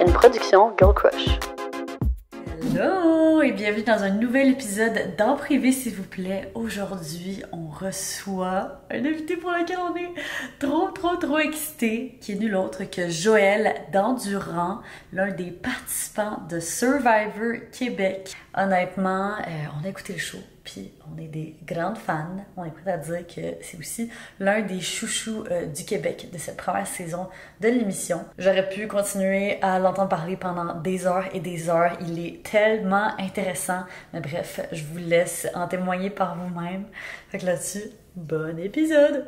une production Girl Crush. Hello et bienvenue dans un nouvel épisode d'En privé s'il vous plaît. Aujourd'hui, on reçoit un invité pour lequel on est trop trop trop excité, qui est nul autre que Joël Dandurand, l'un des participants de Survivor Québec. Honnêtement, euh, on a écouté le show, puis on est des grandes fans. On est prêt à dire que c'est aussi l'un des chouchous euh, du Québec de cette première saison de l'émission. J'aurais pu continuer à l'entendre parler pendant des heures et des heures. Il est tellement intéressant. Mais bref, je vous laisse en témoigner par vous-même. Fait que là-dessus, bon épisode!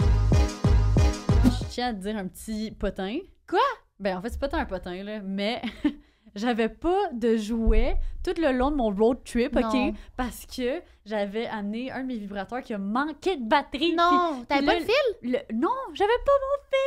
Je tiens à te dire un petit potin. Quoi? Ben en fait, c'est pas tant un potin, là, mais j'avais pas de jouet tout le long de mon road trip, Non. OK? Parce que j'avais amené un de mes vibrateurs qui a manqué de batterie. Non, t'avais pas là, de fil? le- Non, j'avais pas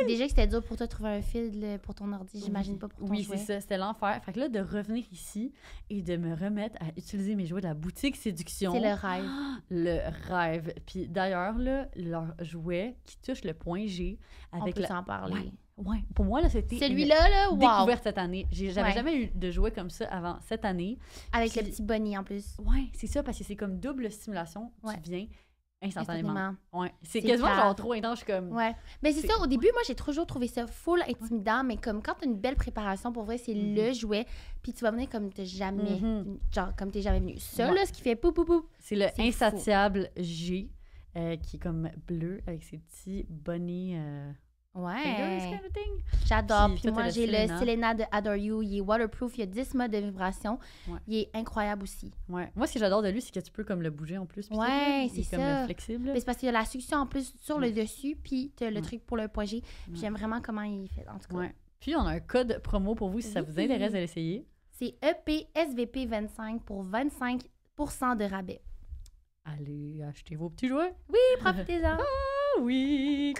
Déjà que c'était dur pour toi de trouver un fil pour ton ordi, j'imagine pas pour ton Oui, c'est ça, c'était l'enfer. Fait que là, de revenir ici et de me remettre à utiliser mes jouets de la boutique Séduction. C'est le rêve. Le rêve. Puis d'ailleurs, là, leur jouet qui touche le point G On avec peut la. s'en parler. Ouais. Ouais, pour moi, là, c'était. Celui-là, là, wow! Découverte cette année. J'avais Ouais. jamais eu de jouet comme ça avant cette année. Avec le Puis- petit bonnet en plus. Ouais, c'est ça, parce que c'est comme double stimulation. Ouais. Tu viens instantanément. Instantanément. Ouais. C'est quasiment plate. genre trop intense. Comme. Ouais. Mais c'est C'est- ça, au début, moi, j'ai toujours trouvé ça full intimidant, mais comme quand t'as une belle préparation, pour vrai, c'est Mhm. le jouet, puis tu vas venir comme t'es jamais, Mhm. genre, comme t'es jamais venu. Ça, là, ce qui fait pou pou pou. C'est le C'est fou. insatiable G. euh, qui est comme bleu avec ses petits bonnets euh, Ouais. J'adore. Puis moi, le j'ai le Selena. De Adore You. Il est waterproof, il y a 10 modes de vibration. Ouais. Il est incroyable aussi. Ouais. Moi, ce que j'adore de lui, c'est que tu peux comme le bouger en plus. puis Ouais, c'est est comme ça. euh, flexible. C'est parce qu'il y a la succion en plus sur le dessus, puis t'as le Ouais. truc pour le point G. Puis Ouais. j'aime vraiment comment il fait, en tout cas. Puis, on a un code promo pour vous si ça vous intéresse de l'essayer. C'est E EPSVP25 pour 25% de rabais. Allez, achetez vos petits jouets. Oui, profitez-en. Ah oui!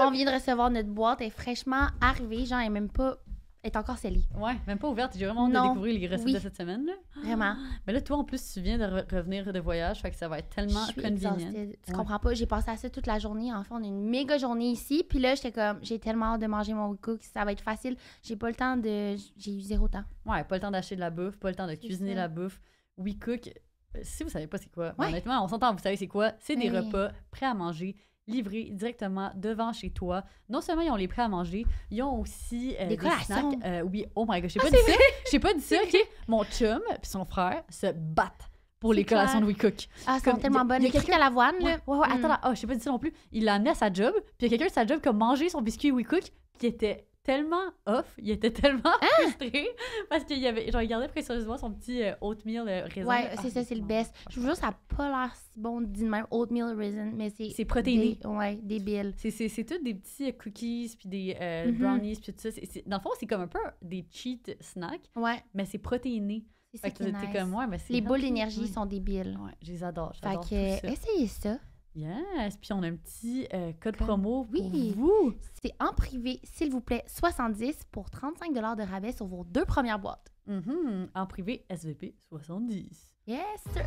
On vient de recevoir notre boîte, elle est fraîchement arrivée, genre, elle est même pas... Elle est encore scellée, Ouais, même pas ouverte. J'ai vraiment hâte de découvrir les recettes Oui. de cette semaine. Là. vraiment. Mais là, toi, en plus, tu viens de re- revenir de voyage, fait que ça va être tellement convenient. exhaustée. Tu Ouais. comprends pas, j'ai passé à ça toute la journée. En fait, on a une méga journée ici. Puis là, j'étais comme, j'ai tellement hâte de manger mon cook, ça va être facile. J'ai pas le temps de. J'ai eu zéro temps. Ouais, pas le temps d'acheter de la bouffe, pas le temps de cuisiner ça. la bouffe. We Cook, euh, si vous savez pas c'est quoi, Ouais. honnêtement, on s'entend, vous savez c'est quoi? C'est des Oui. repas prêts à manger, livrés directement devant chez toi. Non seulement ils ont les prêts à manger, ils ont aussi euh, Des collations. snacks. Euh, oui, oh my god, j'ai Ah, pas dit ça. J'ai pas dit ça, ok? Mon chum puis son frère se battent pour C'est les collations de clair. We Cook. Ah, y tellement a- bonnes. y a quelqu'un- à l'avoine, là. ouais, ouais, Mm. attends, oh, j'ai pas dit ça non plus. Il l'a amené à sa job, puis il y a quelqu'un de sa job qui a mangé son biscuit We Cook, puis il était tellement off, il était tellement Hein? frustré, parce qu'il y avait, genre, il gardait précieusement son petit euh, oatmeal euh, raisin. Ouais, Ah, c'est ça, c'est le best. Je vous jure, ça n'a pas l'air si bon dit de même. Oatmeal raisin, mais c'est. C'est protéiné. dé- Ouais, débile. C'est, c'est, c'est tous des petits euh, cookies, puis des euh, Mhm. brownies, puis tout ça. C'est- c'est- dans le fond, c'est comme un peu des cheat snacks, Ouais, mais c'est protéiné. c'est ça que est nice. comme, ouais, mais c'est Les boules d'énergie sont débiles. Ouais, je les adore, Fait que, tout ça. essayez ça. Yes, puis on a un petit euh, code promo pour Oui. vous. C'est en privé, s'il vous plaît, 70 pour 35 de rabais sur vos deux premières boîtes. Mhm, En privé, SVP 70. Yes, sir.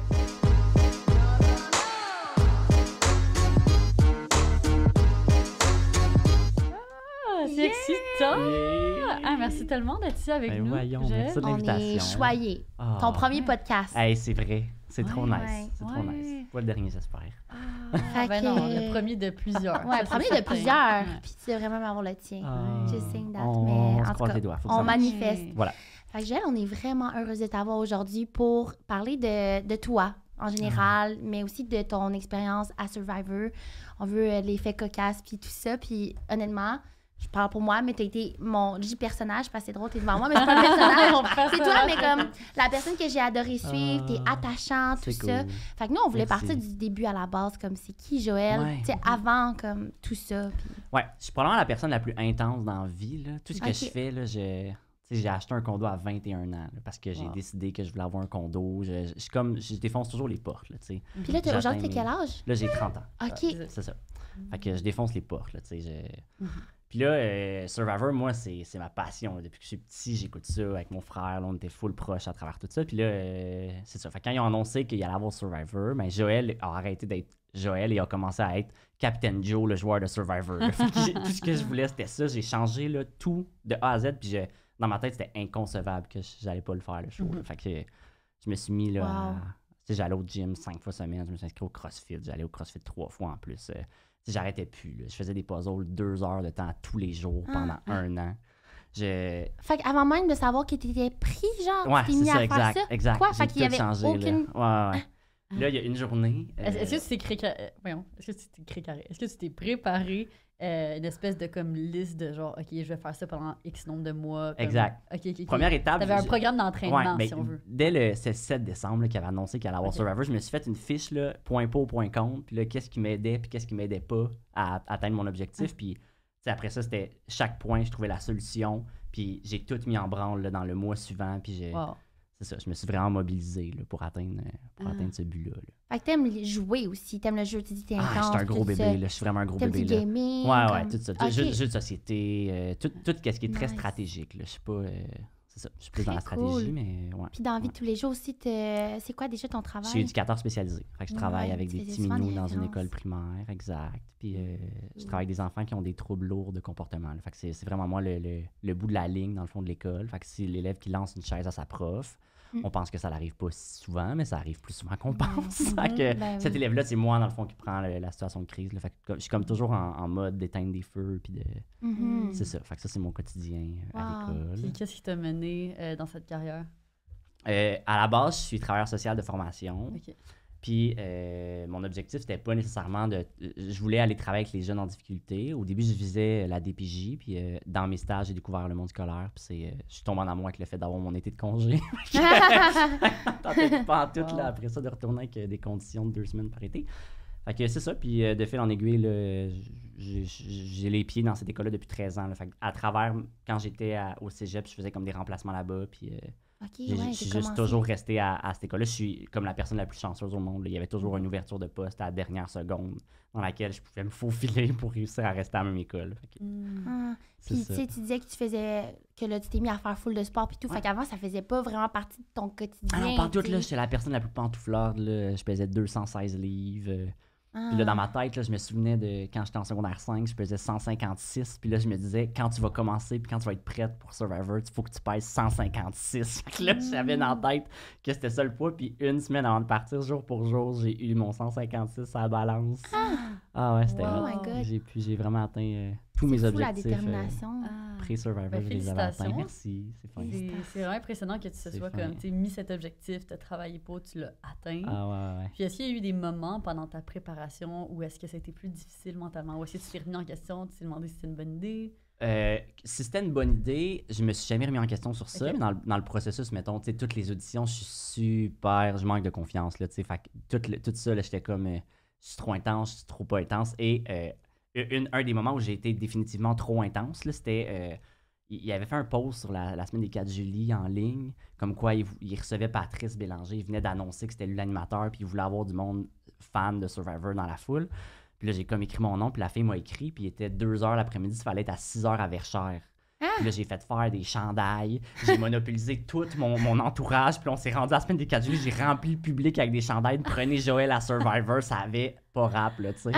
Ah, c'est Yeah! excitant! Ah, merci tellement d'être ici avec Ben nous. voyons, merci de On est choyés. Ah. Ton premier podcast. Hey, c'est vrai. C'est trop Ouais, nice. C'est trop ouais. nice. Pas le dernier, j'espère. Ah, Fait ben non, le premier de plusieurs. Ouais, le premier de plusieurs. Ouais. Puis tu devrais même avoir le tien. Ah. Just saying that, On, mais on en se tout cas, les doigts. Faut que on ça manifeste. Voilà. Fait que Joël, on est vraiment heureuse de t'avoir aujourd'hui pour parler de, de toi en général, mais aussi de ton expérience à Survivor. On veut euh, les faits cocasses puis tout ça. Puis honnêtement, je parle pour moi, mais t'as été mon personnage parce que c'est drôle, t'es devant moi, mais c'est pas un personnage. C'est toi, mais comme la personne que j'ai adoré suivre, t'es Ah, attachant, tout ça. Fait que nous, on voulait Merci. partir du début à la base, comme c'est qui Joël, Ouais. tu sais, avant, comme tout ça. puis- Ouais, je suis probablement la personne la plus intense dans la vie. Là. Tout ce que je fais, là, je... tu sais, j'ai acheté un condo à 21 ans là, parce que j'ai Wow. décidé que je voulais avoir un condo. Je, je, comme, je défonce toujours les portes. Là, tu sais. Puis là, aujourd'hui, t'as mes- quel âge? là j'ai 30 ans. OK. C'est ça. Fait que je défonce les portes. Là, tu sais, je- Mhm. Puis là, euh, Survivor, moi, c'est c'est ma passion. Depuis que je suis petit, j'écoute ça avec mon frère. là, on était full proche à travers tout ça. Puis là, euh, c'est ça. Fait quand ils ont annoncé qu'il allait avoir Survivor, ben, Joël a arrêté d'être Joël et a commencé à être Captain Joe, le joueur de Survivor. tout ce que je voulais, c'était ça. J'ai changé là, tout de A à Z. Puis je- dans ma tête, c'était inconcevable que je- j'allais pas le faire, le show. Mhm. Fait que je me suis mis là. à- Wow. j'allais au gym cinq fois semaine. Je me suis inscrit au CrossFit. J'allais au CrossFit trois fois en plus. J'arrêtais plus. là. Je faisais des puzzles deux heures de temps tous les jours pendant Ah. un an. Je... Fait avant même de savoir que t'étais pris, genre, Ouais, tu t'es c'est mis ça, à faire exact. ça? exact. Quoi? Fait qu'il y avait changé, aucune- là. Ouais, ouais. Là, il y a une journée. Est-ce euh, est-ce que tu t'es créé, euh, voyons, est-ce que tu t'es créé carré? Est-ce que tu t'es préparé euh, une espèce de comme liste de genre, ok, je vais faire ça pendant X nombre de mois. comme- Exact. Première étape. T'avais un programme d'entraînement, Ouais, ben, si on veut. Dès le c'est le 7 décembre là, qu'il avait annoncé qu'il allait avoir. Survivor, je me suis fait une fiche, là, point pour, point contre, puis là, qu'est-ce qui m'aidait, puis qu'est-ce qui m'aidait pas à, à atteindre mon objectif. Puis tu après ça, c'était chaque point, je trouvais la solution, puis j'ai tout mis en branle là, dans le mois suivant, puis j'ai. Wow. C'est ça, je me suis vraiment mobilisé là, pour atteindre, euh, pour Ah. atteindre ce but-là. là. Fait que t'aimes jouer aussi, t'aimes le jeu, tu dis t'es Ah, je suis un gros bébé, ça. là, je suis vraiment un gros bébé. du Là. gaming. Ouais, ouais, comme- tout ça. Ok. Jeux, jeux de société, euh, tout, tout ce qui est très stratégique. Là. Je sais pas. euh, c'est ça. Je suis plus dans la stratégie, cool. mais ouais. Puis dans la vie Ouais. de tous les jours aussi, c'est quoi déjà ton Je travail? suis éducateur spécialisé. Fait que je travaille Ouais, avec des petits minous dans une école primaire, exact. Puis euh, je travaille avec des enfants qui ont des troubles lourds de comportement. là. Fait que c'est c'est vraiment moi le, le- le bout de la ligne dans le fond de l'école. Fait que c'est l'élève qui lance une chaise à sa prof. Mm. On pense que ça n'arrive pas si souvent, mais ça arrive plus souvent qu'on Ouais. pense. Mhm. Fait que Ben cet oui. élève-là, c'est moi, dans le fond, qui prend le- la situation de crise. là. Fait que comme- je suis comme toujours en, en mode d'éteindre des feux. Puis de... Mhm. C'est ça. Fait que ça, c'est mon quotidien euh, Wow. à Puis l'école. qu'est-ce qui t'a mené euh, dans cette carrière? Euh, à la base, je suis travailleur social de formation. Ok. Puis euh, mon objectif, c'était pas nécessairement de. Je voulais aller travailler avec les jeunes en difficulté. Au début, je visais la DPJ. Puis euh, dans mes stages, j'ai découvert le monde scolaire. Puis c'est, euh, je suis tombé en amour avec le fait d'avoir mon été de congé. Pas en tout, Wow. là, après ça, de retourner avec euh, des conditions de deux semaines par été. Fait que c'est ça. Puis euh, de fil en aiguille, là, j'ai- j'ai j'ai les pieds dans cette école-là depuis 13 ans. là. Fait que à travers, quand j'étais à- au cégep, je faisais comme des remplacements là-bas. Puis euh, ok, j'ai ouais, je suis juste commencé. toujours resté à, à cette école-là. Je suis comme la personne la plus chanceuse au monde. là. Il y avait toujours une ouverture de poste à la dernière seconde dans laquelle je pouvais me faufiler pour réussir à rester à la même école. Que. Ah, c'est Puis, tu sais, tu disais que tu faisais, que là, tu t'es mis à faire full de sport puis tout. Ouais. Fait qu'avant, ça faisait pas vraiment partie de ton quotidien. Ah non, pas tout, tu là, j'étais la personne la plus pantouflarde, là. Je pesais 216 livres. Puis là, dans ma tête, là, je me souvenais de quand j'étais en secondaire 5, je pesais 156. Puis là, je me disais, quand tu vas commencer, puis quand tu vas être prête pour Survivor, il faut que tu pèses 156. Fait que là, j'avais dans la tête que c'était ça le poids. Puis une semaine avant de partir, jour pour jour, j'ai eu mon 156 à la balance. Ah, ouais, c'était Wow. Oh j'ai vraiment atteint euh, tous mes fou, la objectifs. euh, détermination. Ah. Pré-Survivor, Ben, je les avais atteints. félicitations. Merci, c'est vraiment impressionnant que tu te sois comme, tu mis cet objectif, tu as travaillé pour, tu l'as atteint. Ah, ouais, ouais. Puis est-ce qu'il y a eu des moments pendant ta préparation où est-ce que ça a été plus difficile mentalement? Ou est-ce que tu t'es remis en question, tu t'es demandé si c'était une bonne idée? Euh, si c'était une bonne idée, je me suis jamais remis en question sur ça. Mais dans le, dans le processus, mettons, tu sais, toutes les auditions, je suis super. Je manque de confiance, là, tu sais. Fait que tout, le- tout ça, là, j'étais comme. euh, je suis trop intense, je suis trop pas intense. Et euh, une- un des moments où j'ai été définitivement trop intense, c'était. euh, il avait fait un post sur la, la semaine des 4 juillet en ligne, comme quoi il, il recevait Patrice Bélanger. Il venait d'annoncer que c'était lui l'animateur, puis il voulait avoir du monde fan de Survivor dans la foule. Puis là, j'ai comme écrit mon nom, puis la fille m'a écrit, puis il était 2 h l'après-midi, il fallait être à 6 h à Verchères. Puis là, j'ai fait faire des chandails, j'ai monopolisé tout mon, mon entourage, puis on s'est rendu à la semaine des 4 juillet, j'ai rempli le public avec des chandails. Prenez Joël à Survivor, ça avait pas rap, là, tu sais.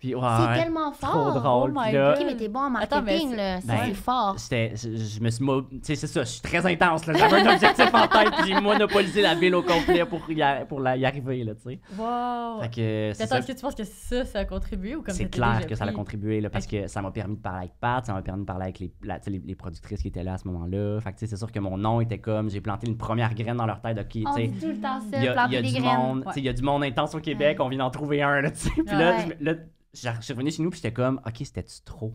Puis ouais, C'est ouais, tellement trop fort. drôle. Oh my là, Ok, mais t'es bon en Attends, marketing, c'est- là. Ça, Ben, c'est fort. J'étais- je, je me suis tu sais c'est ça je suis très intense là j'avais un objectif en tête puis j'ai monopolisé la ville au complet pour y, a- pour la- y arriver là tu sais Wow! fait que c'est Attends, ça est-ce que tu penses que ça, ça a contribué ou comme c'est clair déjà que ça a contribué là, parce que ça m'a permis de parler avec Pat ça m'a permis de parler avec les, la- les, les productrices qui étaient là à ce moment-là fait que tu sais, c'est sûr que mon nom était comme j'ai planté une première graine dans leur tête ok tu On sais dit tout le temps ça, il y a, il y planter a des du graines. monde, tu sais, il y a du monde intense au Québec, on vient d'en trouver un, là, tu sais. Puis là, je, là, suis revenu chez nous, puis j'étais comme, OK, c'était-tu trop?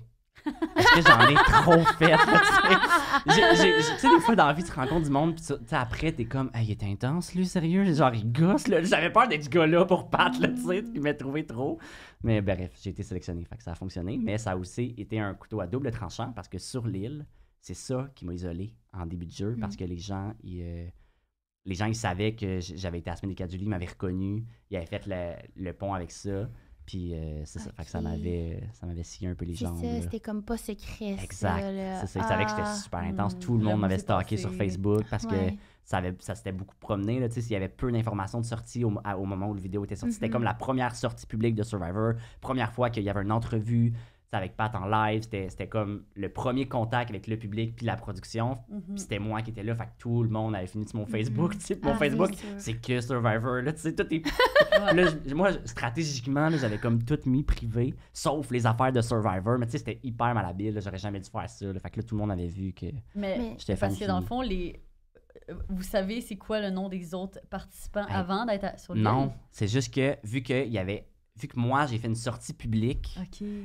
Est-ce que j'en ai trop fait, tu sais? Des fois, dans la vie, tu rencontres du monde, puis après, t'es comme, hey, il est intense, lui, sérieux? Genre, il gosse, là. J'avais peur d'être ce gars-là pour Pat, là, tu sais, il m'a trouvé trop. Mais bref, j'ai été sélectionné, fait que ça a fonctionné. Mais ça a aussi été un couteau à double tranchant, parce que sur l'île, c'est ça qui m'a isolé en début de jeu, parce que les gens, ils, euh, les gens, ils savaient que j'avais été à la semaine des 4 juillet, ils m'avaient reconnu, ils avaient fait le, le pont avec ça. Puis euh, c'est ça, fait que ça m'avait ça m'avait scié un peu les C'est jambes. ça, c'était comme pas secret. Exact. C'est ça, ils savaient que c'était Ah, super intense. Hmm, Tout le monde m'avait stalké sur. Facebook parce que ça, avait, ça s'était beaucoup promené. Là, s'il y avait peu d'informations de sortie au, à- au moment où la vidéo était sortie. C'était Mhm. comme la première sortie publique de Survivor, première fois qu'il y avait une entrevue avec Pat en live. C'était c'était comme le premier contact avec le public puis la production. Mhm. Puis c'était moi qui étais là, fait que tout le monde avait fini sur mon Facebook. sais, puis mon Ah, c'est Facebook, c'est que Survivor. Là, tu sais, tout est. Là, moi, stratégiquement, là, j'avais comme tout mis privé, sauf les affaires de Survivor. Mais tu sais, c'était hyper malhabile. là, J'aurais jamais dû faire ça. là. Fait que là, tout le monde avait vu que j'étais parce que dans le fond, les... euh, vous savez c'est quoi le nom des autres participants Hey. avant d'être sur l'île? Non, c'est juste que vu que il y avait vu que moi j'ai fait une sortie publique,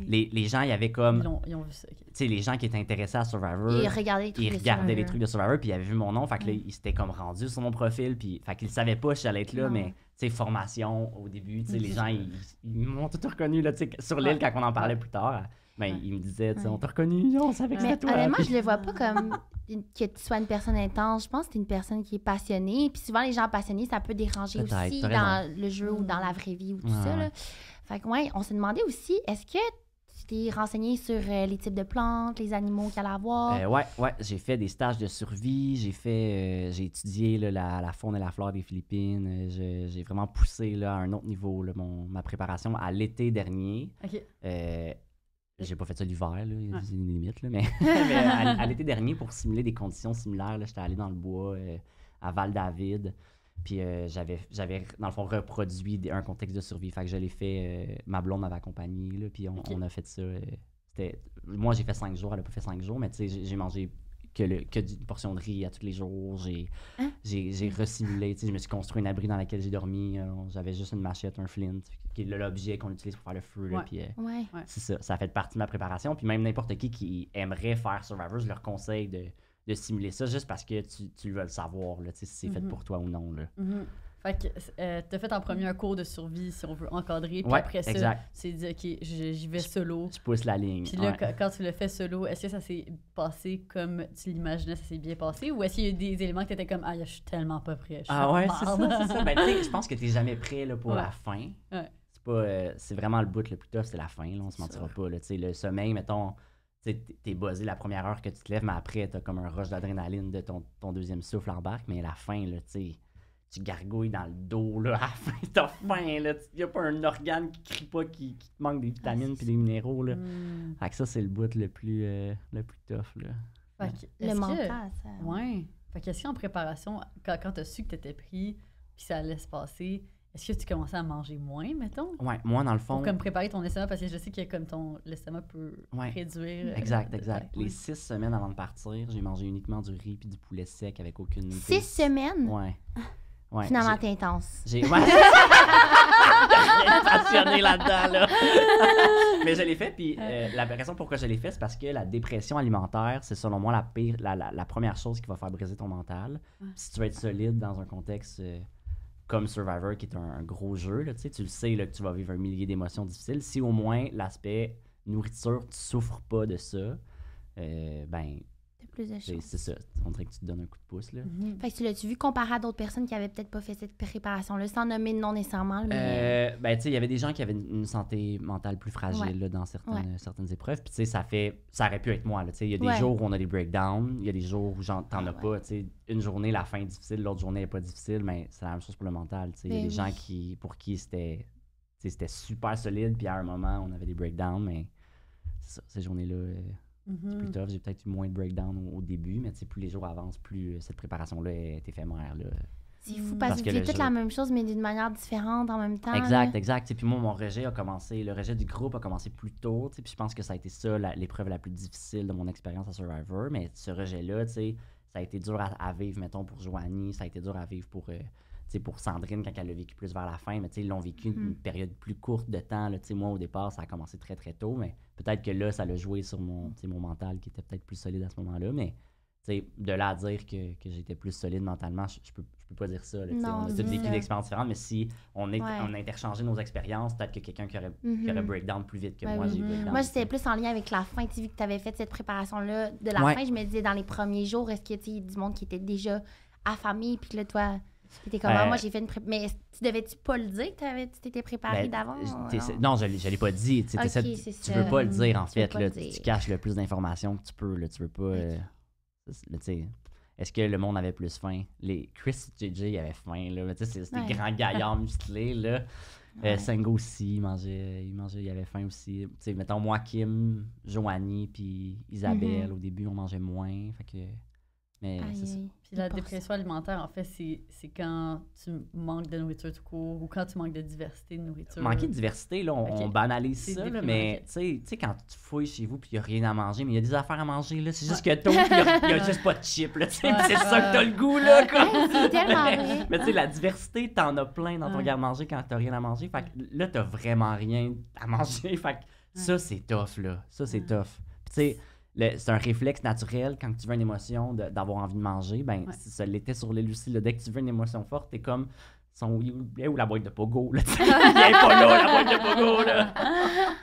les, les gens il y avait Ils, comme ils ont vu ça. ok. tu sais les gens qui étaient intéressés à Survivor, Et regardez les trucs ils regardaient les trucs de Survivor puis ils avaient vu mon nom, fait que là ils s'étaient comme rendus sur mon profil puis fait qu'ils savaient pas si j'allais être là Non. mais tu sais formation au début, tu sais les Mhm. gens ils, ils m'ont tout reconnu là, tu sais sur l'île Ouais. quand on en parlait plus tard. Ben, Ouais. ils me Ouais. on t'a reconnu, on savait que Mais c'était toi. honnêtement, Puis- je le vois pas comme que tu sois une personne intense. Je pense que tu es une personne qui est passionnée. Puis souvent, les gens passionnés, ça peut déranger aussi dans le jeu ou dans la vraie vie ou tout ça. là. Fait que, ouais, on s'est demandé aussi, est-ce que tu t'es renseigné sur euh, les types de plantes, les animaux qu'il y allait avoir? Euh, ouais, ouais, j'ai fait des stages de survie, j'ai fait, euh, j'ai étudié là, la, la faune et la flore des Philippines, euh, j'ai vraiment poussé là, à un autre niveau là, mon, ma préparation à l'été dernier. Ok. Euh, j'ai pas fait ça l'hiver, là, il y a Ouais. des limites, là, mais, mais à, à l'été dernier, pour simuler des conditions similaires, j'étais allé dans le bois euh, à Val-David, puis euh, j'avais, j'avais, dans le fond, reproduit des- un contexte de survie. Fait que je l'ai fait, euh, ma blonde m'avait accompagné, là, puis on, on a fait ça. euh, c'était, moi, j'ai fait cinq jours, elle a pas fait cinq jours, mais tu sais, j'ai mangé que, le, que du- une portion de riz à tous les jours. J'ai, Hein? j'ai, j'ai resimulé, tu sais, je me suis construit un abri dans lequel j'ai dormi. euh, j'avais juste une machette, un flint, qui est l'objet qu'on utilise pour faire le feu, là, Ouais. puis... euh, Ouais. c'est ça, ça fait partie de ma préparation. Puis même n'importe qui qui aimerait faire Survivor, je leur conseille de, de simuler ça juste parce que tu, tu veux le savoir, là, tu sais, si c'est fait Mhm. pour toi ou non. Là. Mhm. Fait que euh, t'as fait en premier un cours de survie, si on veut encadrer, puis Ouais, après ça, exact. tu t'es dit, OK, j'y vais solo. Je pousse la ligne. Puis là, ouais. quand, quand tu l'as fait solo, est-ce que ça s'est passé comme tu l'imaginais, ça s'est bien passé? Ou est-ce qu'il y a eu des éléments que t'étais comme, ah, je suis tellement pas prêt. Ah en ouais, c'est ça, c'est ça. Ben, tu sais, je pense que t'es jamais prêt là, pour Ouais. la fin. C'est pas, euh, c'est vraiment le bout le plus tough, c'est la fin, là, on se Sûr. mentira pas. Là, tu le sommeil, mettons, tu t'es- buzzé la première heure que tu te lèves, mais après, t'as comme un rush d'adrénaline de ton, ton deuxième souffle embarque, mais la fin, là, tu sais, tu gargouilles dans le dos, là, à la fin, t'as faim, là, y a pas un organe qui crie pas, qui, qui te manque des vitamines c'est puis des minéraux, là. Hmm. Fait que ça, c'est le bout le plus, euh, le plus tough, là. Fait que, Le est-ce que- mental, ça. Ouais. Fait qu'est-ce qu'en préparation, quand, quand t'as su que t'étais pris, puis ça allait se passer, est-ce que tu commençais à manger moins, mettons? Ouais, moi, dans le fond... Pour comme préparer ton estomac, parce que je sais que comme ton l'estomac peut Ouais. réduire. euh, Exact, exact. ouais. Les six semaines avant de partir, j'ai mangé uniquement du riz puis du poulet sec avec aucune Six semaines? Ouais. Ouais, Finalement, t'es intense. J'ai. Ouais. Passionné là-dedans, là. Mais je l'ai fait, puis euh, la raison pourquoi je l'ai fait, c'est parce que la dépression alimentaire, c'est selon moi la pire, la, la- la première chose qui va faire briser ton mental. Ouais. Si tu veux être solide dans un contexte euh, comme Survivor, qui est un, un gros jeu, là, tu sais, tu le sais là, que tu vas vivre un millier d'émotions difficiles. Si au moins l'aspect nourriture, tu souffres pas de ça, euh, ben, plus de c'est ça. On dirait que tu te donnes un coup de pouce, là. Mhm. Fait que tu l'as-tu vu comparé à d'autres personnes qui avaient peut-être pas fait cette préparation-là, sans nommer nom nécessairement, mais... Euh, ben, tu sais, il y avait des gens qui avaient une santé mentale plus fragile Ouais. là, dans certaines, Ouais. certaines épreuves. Puis, tu sais, ça fait. Ça aurait pu être moi, là. Tu sais, il y a des Ouais. jours où on a des breakdowns, il y a des jours où j'en- t'en Ah as pas. Tu sais, une journée, la fin est difficile, l'autre journée n'est pas difficile, mais c'est la même chose pour le mental. Tu sais, il y a Ben des gens qui, pour qui C'était super solide, puis à un moment, on avait des breakdowns, mais c'est ça, ces journées-là, euh, c'est Mhm. plus tough. J'ai peut-être eu moins de breakdowns au, au début, mais plus les jours avancent, plus euh, cette préparation-là est éphémère. Là. C'est fou parce, Parce que vous le faites toute la même chose, mais d'une manière différente en même temps. Exact, là. exact. Puis moi, mon rejet a commencé, le rejet du groupe a commencé plus tôt. Puis je pense que ça a été ça l'épreuve la plus difficile de mon expérience à Survivor. Mais ce rejet-là, ça a été dur à, à vivre, mettons, pour Joanie. Ça a été dur à vivre pour, euh, sais, pour Sandrine quand elle l'a vécu plus vers la fin. Mais ils l'ont vécu une, Mhm. une période plus courte de temps. Là. Moi, au départ, ça a commencé très, très tôt. Mais peut-être que là, ça l'a joué sur mon, mon mental qui était peut-être plus solide à ce moment-là. Mais de là à dire que, que j'étais plus solide mentalement, je, je peux, je peux pas dire ça. là. Non, on a c'est tous vécu ça. des expériences différentes, mais si on, est, Ouais. on a interchangé nos expériences, peut-être que quelqu'un qui aurait, qui Mhm. aurait breakdown plus vite que Ben moi, oui. j'ai breakdown. Moi, c'était plus en lien avec la fin. Tu sais, vu que tu avais fait cette préparation-là de la Ouais. fin, je me disais dans les premiers jours, est-ce qu'il y a du monde qui était déjà affamé, puis que là, toi, T'étais comme, ah, Euh, moi, j'ai fait une pré... Mais tu devais-tu pas le dire que tu t'étais préparé Ben, t'essaies- Non, je ne l'ai pas dit. tu sais, Ok, t'essaies de- c'est tu ça. veux pas le dire, en Tu fait. Là, tu, caches le plus d'informations que tu peux. Là, tu veux pas. euh, Est-ce que le monde avait plus faim? Les Chris JJ avait faim. Là. c'est Ouais. des grands gaillards musclés. Là. Euh. Sengo aussi, il mangeait, il mangeait, il avait faim aussi. Mettons, moi, Kim, Joanie, puis Isabelle, Mhm. au début, on mangeait moins. Fait que... Mais Aïe, c'est ça. aïe. Puis la ça. dépression alimentaire, en fait, c'est c'est quand tu manques de nourriture tout court ou quand tu manques de diversité de nourriture. Manquer de diversité, là, on, banalise ça, là, mais tu sais- tu sais, quand tu fouilles chez vous puis il n'y a rien à manger, mais il y a des affaires à manger, là, c'est juste que puis il n'y a, juste pas de chips, là, c'est ouais, ça que t'as le goût, là, c'est tellement vrai. mais tu sais, la diversité, t'en as plein dans ton Ouais. garde-manger quand t'as rien à manger, fait que là, t'as vraiment rien à manger, fait que ça, c'est tough, là, ça, c'est Ouais. tough. Puis tu sais, c'est un réflexe naturel quand tu veux une émotion d'avoir envie de manger, ben, Ouais. si ça l'était sur les Lucie, là, dès que tu veux une émotion forte, t'es comme son où ou la boîte de pogo, là, il est pas là, la boîte de pogo, là.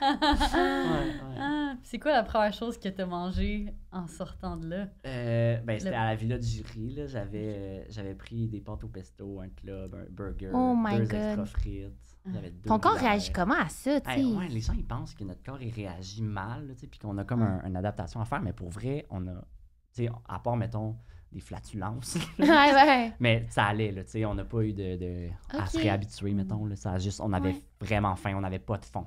Ouais, ouais. Ah, puis c'est quoi la première chose que tu as mangé en sortant de là? Euh, ben, c'était Le- à la Villa du Jury, là. J'avais, euh, j'avais pris des pâtes au pesto, un club, un burger, Oh my deux God. extra frites. Ton corps réagit comment à ça? Hey, ouais, les gens, ils pensent que notre corps, il réagit mal, puis qu'on a comme un- une adaptation à faire, mais pour vrai, on a, à part, mettons, des flatulences, ouais, ouais. mais ça allait, là, tu sais, on n'a pas eu de, de- à se réhabituer, mettons, là, ça a juste, on avait Ouais. vraiment faim, on n'avait pas de fond.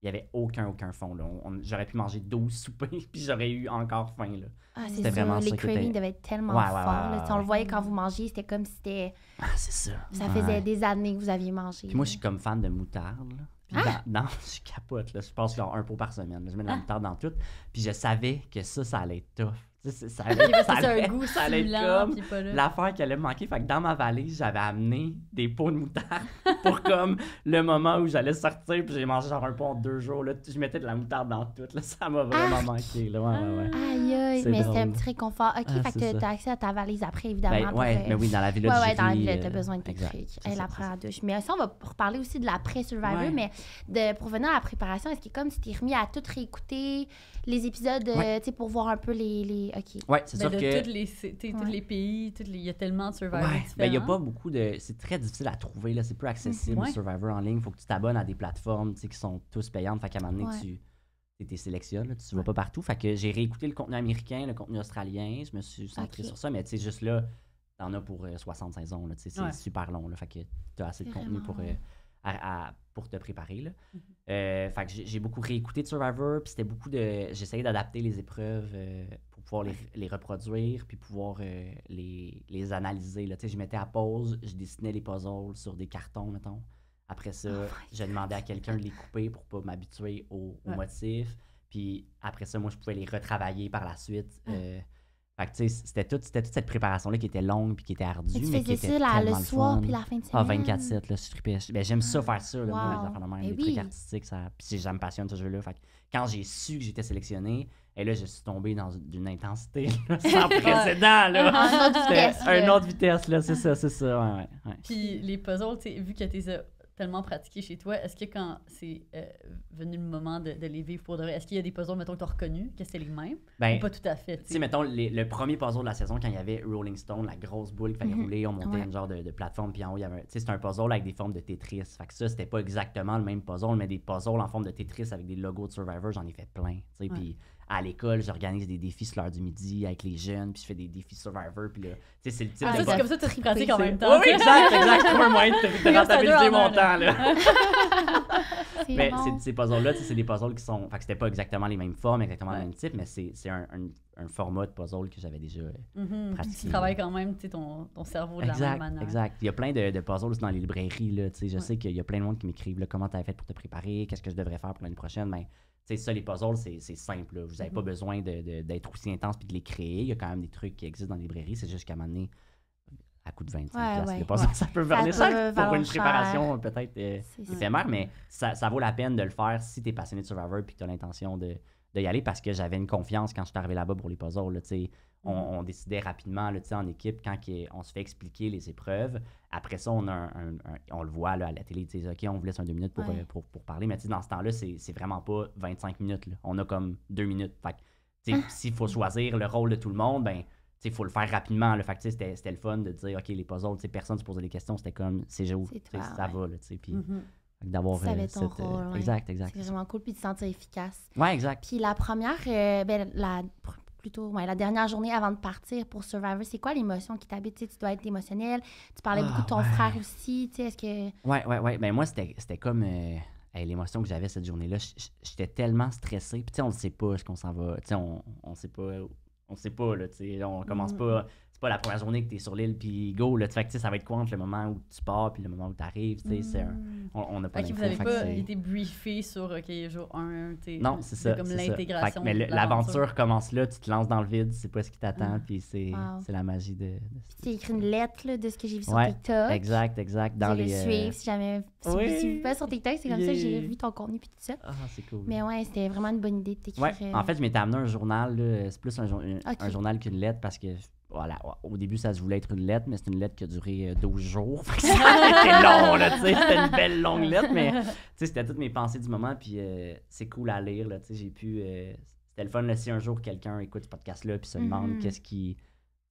Il n'y avait aucun, aucun fond, là. J'aurais pu manger 12 soupers, puis j'aurais eu encore faim, là. Ah, c'est C'était ça. vraiment Les cravings devaient être tellement Ouais, forts. ouais, là. ouais, Tu sais, On le voyait quand vous mangiez, c'était comme si c'était... Ah, c'est ça. ça faisait des années que vous aviez mangé. Puis moi, je suis comme fan de moutarde. Là. Puis Ah! dans, dans- je capote, là. je passe genre un pot par semaine. là. Je mets de la Ah! moutarde dans tout. Puis je savais que ça, ça allait être tough. Ça allait, ça allait- un goût ça allait être stimulant, comme l'affaire qui allait me manquer. Fait que dans ma valise, j'avais amené des pots de moutarde pour comme le moment où j'allais sortir. Puis j'ai mangé genre un pot en deux jours. Là. Je mettais de la moutarde dans tout. Là. Ça m'a vraiment manqué. Là. Ouais, ouais, ouais. Aïe, aïe. C'est Mais c'était un petit réconfort. OK, Ah, fait que t'as- accès à ta valise après, évidemment. Ben, ouais, euh, mais oui, dans la villa Ouais, ouais, dans la ville, euh, t'as besoin de tes trucs. La première douche. Mais ça, on va reparler aussi de l'après-Survivor, mais de, pour venir à la préparation, est-ce que comme tu t'es remis à tout réécouter les épisodes, euh, tu sais, pour voir un peu les... OK. Ouais, c'est Ben, sûr de que. tous les, tous les pays, il y a tellement de survivors Ouais, différents. ben il y a pas beaucoup de. C'est très difficile à trouver, là. C'est peu accessible, Ouais. Survivor en ligne. Il faut que tu t'abonnes à des plateformes qui sont tous payantes. Fait qu'à un moment donné, Ouais. tu tu t'es sélectionnes, tu vas Ouais. pas partout. Fait que j'ai réécouté le contenu américain, le contenu australien. Je me suis centré sur ça. Mais tu sais, juste là, t'en as pour euh, 60 saisons, là. C'est Ouais. super long, là. Fait que t'as assez de contenu pour. euh, long. à- à- pour te préparer. Là. Mhm. Euh, fait que j'ai beaucoup réécouté de Survivor, puis c'était beaucoup de. J'essayais d'adapter les épreuves euh, pouvoir les, les reproduire, puis pouvoir euh, les, les analyser. Là. Je mettais à pause, je dessinais les puzzles sur des cartons, mettons. Après ça, Oh je demandais à quelqu'un de les couper pour pas m'habituer au, au Ouais. motif. Puis après ça, moi, je pouvais les retravailler par la suite. Ouais. Euh, fait que, tu sais, c'était tout- c'était toute cette préparation-là qui était longue puis qui était ardue, Et tu mais qui était ça là, tellement le soir fun. puis la fin de Ah, semaine. 24-7, là, je tripais. Ben, j'aime ça faire ça, là, moi, les affaires de même, Ben les oui. trucs artistiques. Ça... Puis ça me passionne, ce jeu-là. Fait que quand j'ai su que j'étais sélectionné, et là, je suis tombé dans une une intensité là, sans précédent, là. Autre C'était vitesse, un là. autre vitesse, là, c'est ça, c'est ça, ouais, ouais, ouais. Puis les puzzles, vu que tu les as tellement pratiqués chez toi, est-ce que quand c'est euh, venu le moment de, de les vivre pour de vrai, est-ce qu'il y a des puzzles, mettons, que tu as reconnus, que c'était les mêmes? Ben, Ou pas tout à fait, tu sais, mettons, les- le premier puzzle de la saison, quand il y avait Rolling Stone, la grosse boule qu'il fallait Mhm. rouler, on montait Ouais. une genre de, de plateforme, puis en haut, il y avait un- Tu sais, c'était un puzzle avec des formes de Tetris. Fait que ça, c'était pas exactement le même puzzle, mais des puzzles en forme de Tetris avec des logos de Survivor, j'en ai fait plein. Tu sais, Ouais. puis à l'école, j'organise des défis sur l'heure du midi avec les jeunes, puis je fais des défis Survivor, puis là, tu sais, c'est le type Ah, de c'est comme ça que tu pratiques en C'est- même temps. Oui, oui, exact, exact. Trouve un moyen de, rentabiliser en mon temps, là. C'est Mais bon. c'est- ces puzzles-là, tu sais, c'est des puzzles qui sont. Fait que c'était pas exactement les mêmes formes, exactement Ouais. le même type, mais c'est c'est un, un- un format de puzzle que j'avais déjà. euh, Mhm. Pratiquer. Tu travailles quand même, tu sais, ton, ton cerveau de la même Exact, manière. exact. Il y a plein de, de puzzles aussi dans les librairies. Là, tu sais, je Ouais. sais qu'il y a plein de monde qui m'écrivent là, comment tu as fait pour te préparer, qu'est-ce que je devrais faire pour l'année prochaine? Mais tu sais, ça, les puzzles, c'est simple. là. Vous n'avez pas Mhm. besoin d'être aussi intense puis de les créer. Il y a quand même des trucs qui existent dans les librairies. C'est juste qu'à un moment donné, à coût de 25 Ouais, piastres, ouais. le puzzle, Ouais. ça peut Ça peut ça pour une préparation peut-être euh, ça. éphémère, mais ça, ça vaut la peine de le faire si tu es passionné de Survivor puis que tu as l'intention de, de y aller parce que j'avais une confiance quand je suis arrivé là-bas pour les puzzles. là, on, Mhm. on décidait rapidement là, en équipe quand on se fait expliquer les épreuves. Après ça, on, a un- un- un- on le voit là, à la télé, tu OK, on vous laisse un deux minutes pour, Ouais. euh, pour, pour parler. Mais dans ce temps-là, c'est vraiment pas 25 minutes. là. On a comme deux minutes. Fait Ah. s'il faut choisir le rôle de tout le monde, ben il faut le faire rapidement. Le fait c'était le fun de dire, OK, les puzzles, personne se posait des questions. C'était comme, c'est toi, Ça va, là, tu sais. Puis Mhm. fait que d'avoir. Euh, euh, ouais. Exact, exact. C'est vraiment cool, puis de se sentir efficace. Ouais, exact. Puis la première, euh, ben, la, pr- plutôt, ouais, la dernière journée avant de partir pour Survivor, c'est quoi l'émotion qui t'habite? Tu dois être émotionnel. Tu parlais Ah, beaucoup de ton ouais. frère aussi. Est-ce que. Ouais, ouais, ouais. Ben moi, c'était comme euh, hey, l'émotion que j'avais cette journée-là. J'étais tellement stressé. Puis tu sais, on ne sait pas ce qu'on s'en va. Tu sais, on, on sait pas. On sait pas, là, tu sais. On commence Mhm. pas. C'est pas la première journée que tu es sur l'île, puis go, là. Tu Fait que, tu sais, ça va être quoi entre le moment où tu pars, puis le moment où tu arrives, tu sais. c'est un- Mhm. On on n'a pas Ok, vous n'avez pas c'est- été briefé sur OK, jour 1, tu sais. Non, c'est ça. Comme c'est ça. Fait l'intégration. Mais l'aventure commence là, tu te lances dans le vide, sais pas ce qui t'attend, Ah. puis c'est Wow. c'est la magie de. de- Puis tu as écrit une lettre là, de ce que j'ai vu sur Ouais, TikTok. Exact, exact. Dans les. le euh, suivre si jamais. Si vous oui. ne suivez pas sur TikTok, c'est comme ça que j'ai Yeah. vu ton contenu puis tout ça. Ah, c'est cool. Mais ouais, c'était vraiment une bonne idée de t'écrire. Ouais, euh, en fait, je m'étais amené un journal, là, c'est plus un journal qu'une lettre parce que, voilà, au début, ça se voulait être une lettre, mais c'est une lettre qui a duré euh, 12 jours. Fait que ça a été long, là, tu sais, c'était une belle longue lettre, mais, tu sais, c'était toutes mes pensées du moment, puis euh, c'est cool à lire, là, tu sais, j'ai pu, euh, c'était le fun, là, si un jour quelqu'un écoute ce podcast-là, puis se demande Mhm. qu'est-ce qui,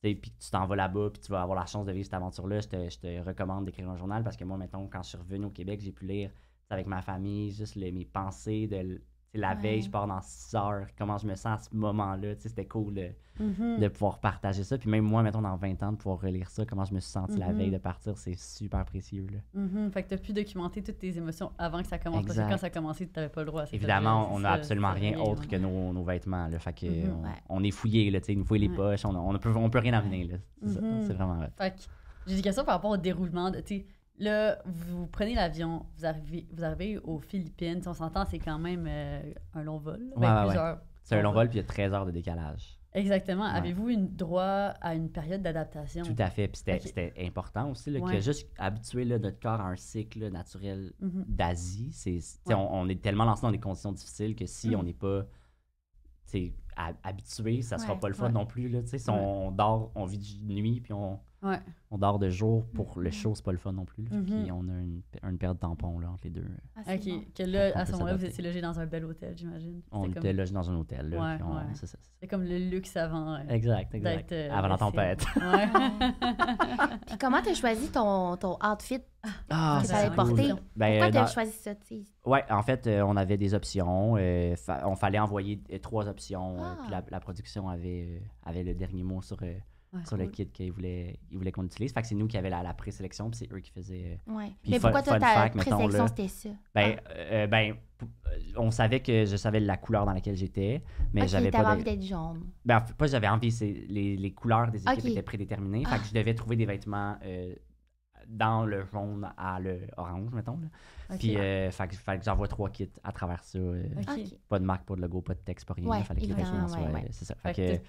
tu sais, puis tu t'en vas là-bas, puis tu vas avoir la chance de vivre cette aventure-là, je te, je te recommande d'écrire un journal parce que moi, mettons, quand je suis revenu au Québec, j'ai pu lire avec ma famille, juste les- mes pensées de l- tu sais, la Ouais. veille, je pars dans 6 heures, comment je me sens à ce moment-là, c'était cool de, Mhm. de pouvoir partager ça. Puis même moi, mettons, dans 20 ans, de pouvoir relire ça, comment je me suis senti la Mhm. veille de partir, c'est super précieux. Là. Mhm. Fait que tu as pu documenter toutes tes émotions avant que ça commence. Parce que quand ça a commencé, tu n'avais pas le droit à ça. Évidemment, on n'a absolument rien autre ouais. que nos, nos vêtements. Là, fait que, on, Ouais. on est fouillé, sais, une fois les poches, on, on, ne peut, on peut rien amener. C'est vraiment hot. Fait que j'ai des questions par rapport au déroulement. De, là, vous prenez l'avion, vous arrivez, vous arrivez aux Philippines. Si on s'entend, c'est quand même euh, un long vol. Ben, Ouais, plusieurs. C'est un long vol, puis il y a 13 heures de décalage. Exactement. Ouais. Avez-vous une droit à une période d'adaptation? Tout à fait. Puis c'était important aussi, là, Ouais. que juste habituer là, notre corps à un cycle là, naturel Mhm. d'Asie. C'est, on, on est tellement lancé dans des conditions difficiles que si Mm. on n'est pas habitué, ça sera Ouais. pas le fun Ouais. non plus. Là, tu sais, si Ouais. on dort, on vit de nuit, puis on, Ouais. on dort de jour pour le show, c'est pas le fun non plus. là. Mhm. Puis on a une, une paire de tampons là, entre les deux. ah, OK. bon. Que là, On à ce moment-là, vous étiez logé dans un bel hôtel, j'imagine. On était comme, logé dans un hôtel. Là, Ouais, puis on- ouais. c'est ça, comme le luxe avant. euh, Exact, exact. euh, Avant la tempête. Ouais. Puis comment tu as choisi ton, ton outfit Ah, que c'est tu allais ça. porter? Ben, Pourquoi euh, tu as dans- choisi ça? Ouais, en fait, euh, on avait des options. euh, fa- on fallait envoyer trois options. euh, Ah. puis la, la production avait, euh, avait le dernier mot sur, euh, Ouais, sur le cool. kit qu'ils voulaient, ils voulaient qu'on utilise. Fait que c'est nous qui avions la, la présélection, puis c'est eux qui faisaient. euh, Ouais. Mais fun- pourquoi toi, ta présélection, c'était ça? Ben, Ah. euh, ben, euh, on savait que je savais la couleur dans laquelle j'étais, mais j'avais pas envie d'être jaune. Ben, en fait, pas j'avais envie, c'est les, les couleurs des équipes étaient prédéterminées. Fait Ah. que je devais trouver des vêtements euh, dans le jaune à le orange, mettons. Là. Puis, euh, fait, que- fait que j'envoie trois kits à travers ça. euh. Pas de marque, pas de logo, pas de texte, pas rien. Ouais, Il fallait que les évidemment, vêtements soient. ouais, ouais. C'est ça. Fait Fait que que,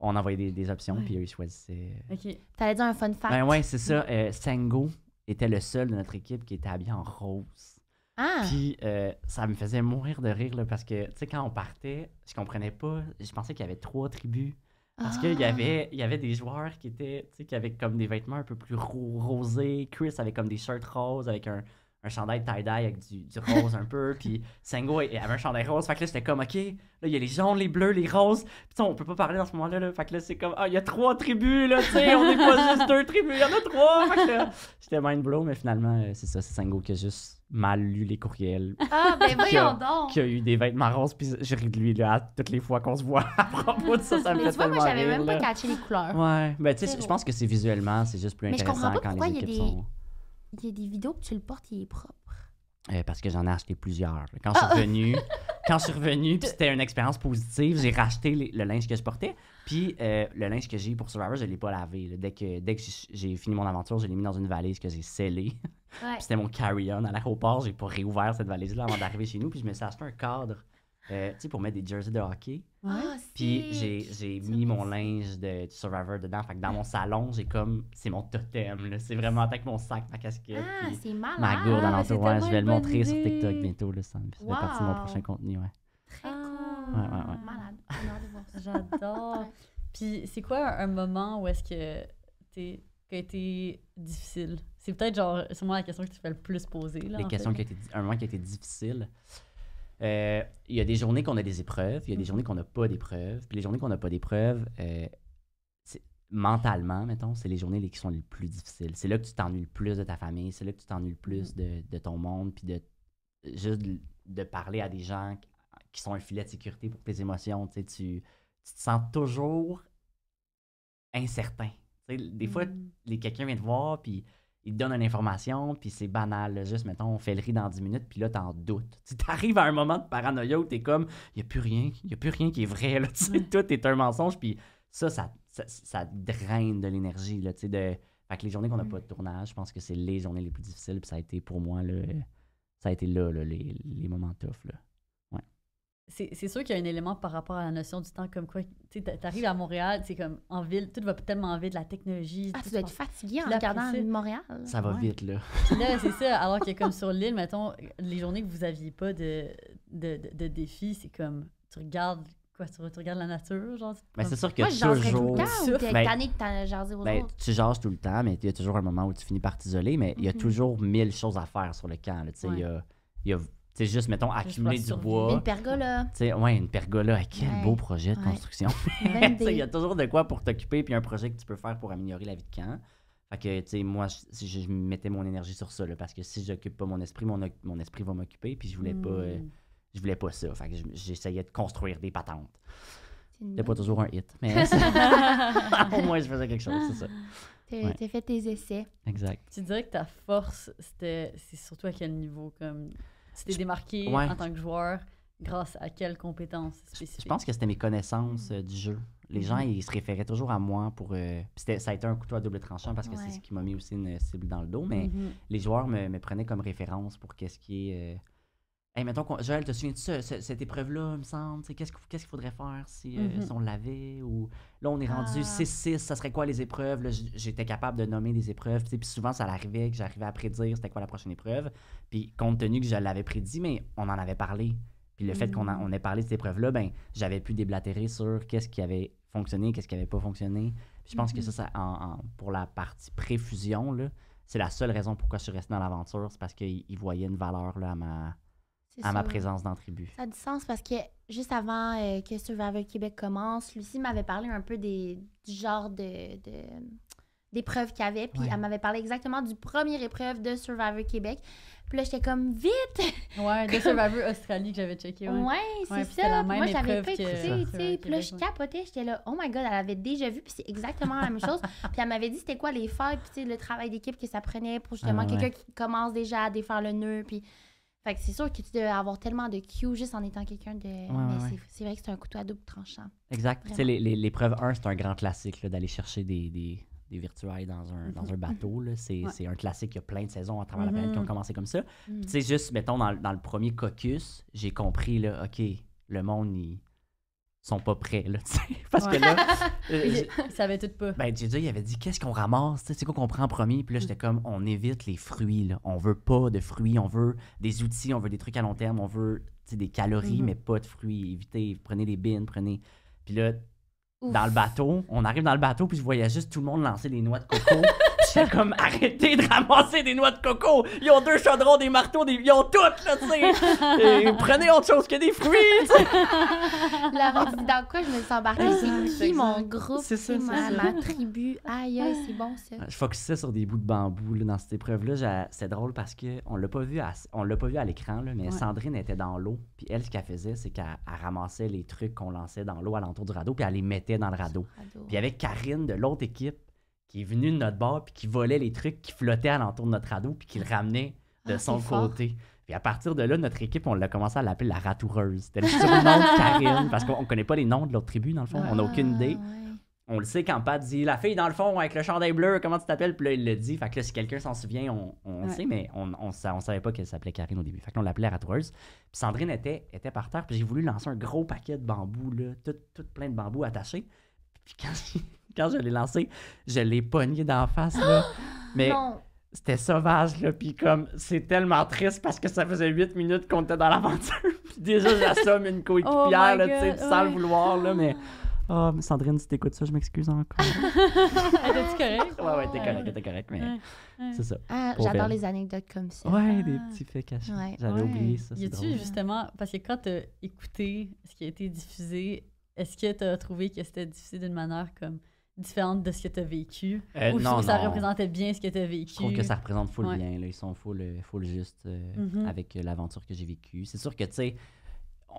on envoyait des, des options, puis eux, ils choisissaient. OK. T'allais dire un fun fact? Ben ouais, c'est ça. euh, Sango était le seul de notre équipe qui était habillé en rose. Ah! Puis euh, ça me faisait mourir de rire là, parce que, tu sais, quand on partait, je comprenais pas. Je pensais qu'il y avait trois tribus. Parce qu'il y Ah! avait, il y avait des joueurs qui étaient, tu sais, qui avaient comme des vêtements un peu plus ro- rosés. Chris avait comme des shirts roses avec un, un chandail tie-dye avec du, du rose un peu. Puis Sango il avait un chandail rose. Fait que là, j'étais comme, OK, là, il y a les jaunes, les bleus, les roses. Puis on peut pas parler dans ce moment-là. Là. Fait que là, c'est comme, ah, il y a trois tribus, là, tu sais, on n'est pas juste deux tribus, il y en a trois. Fait que là, j'étais mind blow, mais finalement, euh, c'est ça, c'est Sango qui a juste mal lu les courriels Ah, ben Qui a- voyons donc! qui a eu des vêtements roses, puis je ris de lui là, toutes les fois qu'on se voit à propos de ça, ça me Mais fait tu vois, moi, j'avais même pas catché les couleurs. Ouais, ben tu sais, je pense que c'est visuellement, c'est juste plus Mais je comprends intéressant pas quand pourquoi les il y a équipes des- sont... Il y a des vidéos que tu le portes, il est propre. Euh, parce que j'en ai acheté plusieurs. là. Quand je suis Ah! revenu, quand je suis revenu, puis c'était une expérience positive, j'ai racheté les- le linge que je portais, puis euh, le linge que j'ai pour Survivor, je l'ai pas lavé. là. Dès que, dès que j'ai- fini mon aventure, je l'ai mis dans une valise que j'ai scellée. Ouais. C'était mon carry-on à l'aéroport. J'ai pas réouvert cette valise-là avant d'arriver chez nous. Puis je me suis acheté un cadre, euh, tu sais, pour mettre des jerseys de hockey. Ah, Puis j'ai, mis mon linge de Survivor dedans. Fait que dans mon salon, j'ai comme. C'est mon totem. là. C'est vraiment avec mon sac, ma casquette. Ah, c'est malade. ma gourde Ah, à c'est l'entour. Ouais, je vais le montrer sur. TikTok bientôt. Là, ça, fait partie de mon Wow. prochain contenu. Ouais. Très Ah. cool. Ouais, ouais, ouais. Malade. J'adore. Puis c'est quoi un, moment où est-ce que t'es qui a été difficile? C'est peut-être genre sûrement la question que tu fais le plus poser. Là, Les questions fait. qui. Un moment qui a été difficile. Euh, Il y a des journées qu'on a des épreuves, il y a des journées qu'on n'a pas d'épreuves. Puis les journées qu'on n'a pas d'épreuves, euh, mentalement, mettons, c'est les journées les- qui sont les plus difficiles. C'est là que tu t'ennuies le plus de ta famille, c'est là que tu t'ennuies le plus de, de ton monde, puis de juste de, de parler à des gens qui- sont un filet de sécurité pour tes émotions. Tu, tu, te sens toujours incertain. Tu sais, des fois, Mm. les, quelqu'un vient te voir, puis il te donne une information, puis c'est banal. Juste, mettons, on fait le riz dans 10 minutes, puis là, t'en doutes. Tu arrives à un moment de paranoïa où t'es comme, il n'y a plus rien, il a plus rien qui est vrai. Là, Ouais. Tout est un mensonge, puis ça, ça, ça, ça draine de l'énergie. Là, de... Fait que les journées qu'on n'a pas de tournage, je pense que c'est les journées les plus difficiles, puis ça a été pour moi, là, ça a été là, là, les, les moments tough. Là. C'est c'est sûr qu'il y a un élément par rapport à la notion du temps, comme quoi, tu t'arrives à Montréal, c'est comme en ville, tout va tellement vite, la technologie. Ah, tu dois être fatigué en regardant ça- Montréal. Ça va Ouais. vite, là. Puis là, c'est ça. Alors que comme sur l'île, mettons, les journées que vous aviez pas de, de, de, de défis, c'est comme, tu regardes, quoi, tu, regardes la nature, genre. Mais c'est sûr que Moi, jaserais tout toujours... le temps ou t'es Ben- tanné de t'en jaser aux Ben, autres? tu jases tout le temps, mais il y a toujours un moment où tu finis par t'isoler, mais il y a Mhm. toujours mille choses à faire sur le camp. là, tu sais, Il y a, il y a tu sais, juste, mettons, accumuler du bois. Une pergola. Tu sais, ouais, une pergola. Quel Ouais. beau projet de Ouais. construction. Il y a toujours de quoi pour t'occuper, puis un projet que tu peux faire pour améliorer la vie de camp. Fait que, tu sais, moi, je, mettais mon énergie sur ça, là, parce que si j'occupe pas mon esprit, mon, esprit va m'occuper, puis je voulais pas... euh, Hmm. je voulais pas ça. Fait que je- j'essayais de construire des patentes. C'est C'était pas toujours un hit, mais c'est- au moins je faisais quelque chose, c'est ça. T'as Ouais. fait tes essais. Exact. Tu dirais que ta force, c'était, c'est surtout à quel niveau, comme, tu t'es démarqué Ouais. en tant que joueur grâce à quelles compétences spécifiques? Je pense que c'était mes connaissances euh, du jeu. Les gens, ils se référaient toujours à moi pour. euh, ça a été un couteau à double tranchant parce que Ouais. c'est ce qui m'a mis aussi une cible dans le dos. Mais Mhm. les joueurs me, me prenaient comme référence pour qu'est-ce qui est. euh, Hey, mettons, Joël, te souviens-tu de ce- ce- cette épreuve-là, il me semble? Qu'est-ce qu'il qu'il faudrait faire si, euh, Mhm. si on l'avait? Ou là, on est rendu Ah. 6-6, ça serait quoi les épreuves? J'étais capable de nommer des épreuves. Puis souvent, ça arrivait que j'arrivais à prédire c'était quoi la prochaine épreuve. Puis compte tenu que je l'avais prédit, mais on en avait parlé. Puis le fait qu'on Mhm. on ait parlé de cette épreuve-là, ben, j'avais pu déblatérer sur qu'est-ce qui avait fonctionné, qu'est-ce qui avait pas fonctionné. Puis je pense que ça, ça en- en- pour la partie pré-fusion, là, c'est la seule raison pourquoi je suis resté dans l'aventure. C'est parce qu'ils ils voyaient une valeur là, à, ma, À ma présence dans la tribu. Ça a du sens parce que juste avant euh, que Survivor Québec commence, Lucie m'avait parlé un peu des, du genre de, de- d'épreuves qu'il y avait. Puis Ouais. elle m'avait parlé exactement du premier épreuve de Survivor Québec. Puis là, j'étais comme vite! Ouais, de Survivor Australie que j'avais checké. Ouais, Ouais. c'est Ouais, ça. la Puis même Moi, j'avais pas écouté, tu sais. Puis là, je capotais. J'étais là, oh my god, elle avait déjà vu. Puis c'est exactement la même chose. Puis elle m'avait dit c'était quoi les failles, puis tu sais, le travail d'équipe que ça prenait pour justement Ah, ouais. quelqu'un qui commence déjà à défaire le nœud. Puis. Fait que c'est sûr que tu devais avoir tellement de cues juste en étant quelqu'un de. ouais, c'est- ouais. c'est vrai que c'est un couteau à double tranchant. Exact. Tu sais, les- les- l'épreuve 1, c'est un grand classique là, d'aller chercher des, des, des virtuailles dans un, dans un bateau. là. C'est Ouais. un classique. Il y a plein de saisons à travers la planète qui ont Mhm. commencé comme ça. Mm. Puis, Tu sais, juste, mettons, dans, dans le premier caucus, j'ai compris, là, OK, le monde, ils sont pas prêts, là, tu sais. Parce que là, euh, Ils savaient tout pas. ben, JJ, il avait dit, qu'est-ce qu'on ramasse? Tu sais, C'est quoi qu'on prend en premier? Puis là, j'étais comme, on évite les fruits, là. On veut pas de fruits, on veut des outils, on veut des trucs à long terme, on veut, tu sais, des calories, Mhm. mais pas de fruits. Évitez, prenez des bines, prenez... Puis là, Ouf. dans le bateau, on arrive dans le bateau, puis je voyais juste tout le monde lancer des noix de coco. J'étais comme, arrêtez de ramasser des noix de coco! Ils ont deux chaudrons, des marteaux, des... ils ont toutes, là, tu sais! Et prenez autre chose que des fruits, tu sais! Là, on dit dans quoi je me suis embarquée? C'est C'est qui mon groupe? C'est ça, ma, tribu? Aïe, aïe, c'est bon ça. Je focusais sur des bouts de bambou là, dans cette épreuve-là. C'est drôle parce que on l'a pas vu à, on l'a pas vu à l'écran, là, mais Ouais. Sandrine était dans l'eau. Puis elle, ce qu'elle faisait, c'est qu'elle elle ramassait les trucs qu'on lançait dans l'eau alentour du radeau, puis elle les mettait dans le radeau. Puis il y avait Karine de l'autre équipe qui est venue de notre bord, puis qui volait les trucs qui flottaient alentour de notre radeau, puis qui le ramenait de Ah, son côté. Puis à partir de là, notre équipe, on l'a commencé à l'appeler la ratoureuse. C'était le surnom de Karine, parce qu'on connaît pas les noms de l'autre tribu, dans le fond. On n'a aucune Ah, idée. ouais. On le sait quand Pat dit la fille dans le fond avec le chandail bleu, comment tu t'appelles? Puis là, il le dit. Fait que là, si quelqu'un s'en souvient, on, on Ouais. sait, mais on, on savait pas qu'elle s'appelait Karine au début. Fait que là, on l'appelait Ratoureuse. Puis Sandrine était, était par terre, puis j'ai voulu lancer un gros paquet de bambou, là, tout, tout plein de bambou attachés. Puis quand, quand je l'ai lancé, je l'ai pogné d'en face, là. Mais Non. c'était sauvage, là. Puis comme, c'est tellement triste parce que ça faisait 8 minutes qu'on était dans l'aventure. Puis déjà, j'assomme une coéquipière, Oh là, tu sais, sans le vouloir, là. Mais, oh, mais Sandrine, si t'écoutes ça, je m'excuse encore. Étais-tu correct? Ouais, ouais, t'es correct, t'es correct, mais Ouais, c'est ça. Ah, J'adore les anecdotes comme ça. Ouais, des Ah. petits faits cachés. Ouais. J'avais Ouais. oublié ça, Y a-tu justement, parce que quand t'as écouté ce qui a été diffusé, est-ce que t'as trouvé que c'était diffusé d'une manière comme différente de ce que tu as vécu? Euh, Ou non, que ça non. représentait bien ce que tu as vécu? Je trouve que ça représente full Ouais. bien. Là. Ils sont full, euh, full juste euh, Mhm. avec euh, l'aventure que j'ai vécue. C'est sûr que, tu sais,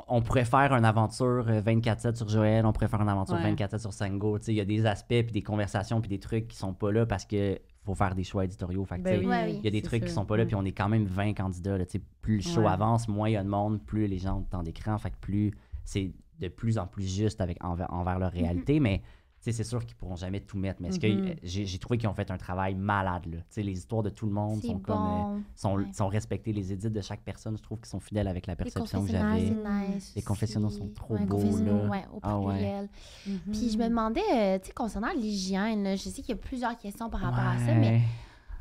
on- pourrait faire une aventure euh, 24-7 sur Joël, on pourrait faire une aventure Ouais. 24-7 sur Sango. Tu sais, il y a des aspects, puis des conversations, puis des trucs qui sont pas là parce que faut faire des choix éditoriaux. Fait Ben oui. Il y a des trucs qui sûr. sont pas là, puis on est quand même 20 candidats. Là, tu sais. plus le show Ouais. avance, moins il y a de monde, plus les gens ont de temps d'écran. Fait que plus c'est de plus en plus juste avec, envers, envers leur réalité. Mais c'est sûr qu'ils pourront jamais tout mettre. Mais est-ce que Mhm. euh, j'ai trouvé qu'ils ont fait un travail malade. Là. Tu sais, Les histoires de tout le monde sont comme. euh, sont, Ouais. sont respectés. Les édits de chaque personne, je trouve qu'ils sont fidèles avec la perception que j'avais. nice. Les confessionnaux sont trop Ouais, beaux, là. ouais, au Ah. Mhm. Puis je me demandais, euh, tu sais, concernant l'hygiène, je sais qu'il y a plusieurs questions par rapport à ça, mais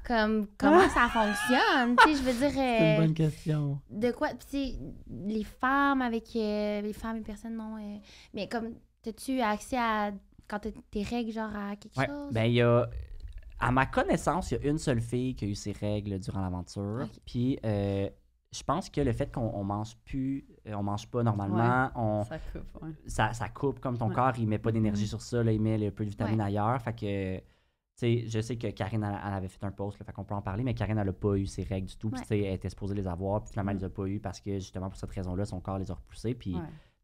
comme comment ça fonctionne, tu sais, je veux dire, C'est une bonne question. de quoi, tu sais, les femmes avec, euh, les femmes et personnes non, euh, mais comme, as-tu accès à, quand t'as tes règles, genre à quelque Ouais, chose? ben il y a. À ma connaissance, il y a une seule fille qui a eu ses règles durant l'aventure. Puis euh, je pense que le fait qu'on on mange plus, euh, on mange pas normalement, on, Ça coupe, ouais. ça, ça coupe comme ton Ouais. corps, il met pas d'énergie Mhm. sur ça, là, il met le peu de vitamines Ouais. ailleurs. Fait que, tu sais, je sais que Karine, elle, elle avait fait un post, là, fait qu'on peut en parler, mais Karine, elle a pas eu ses règles du tout. Puis, Ouais. tu sais, elle était supposée les avoir, puis finalement, elle Mhm. les a pas eu parce que, justement, pour cette raison-là, son corps les a repoussés. Puis,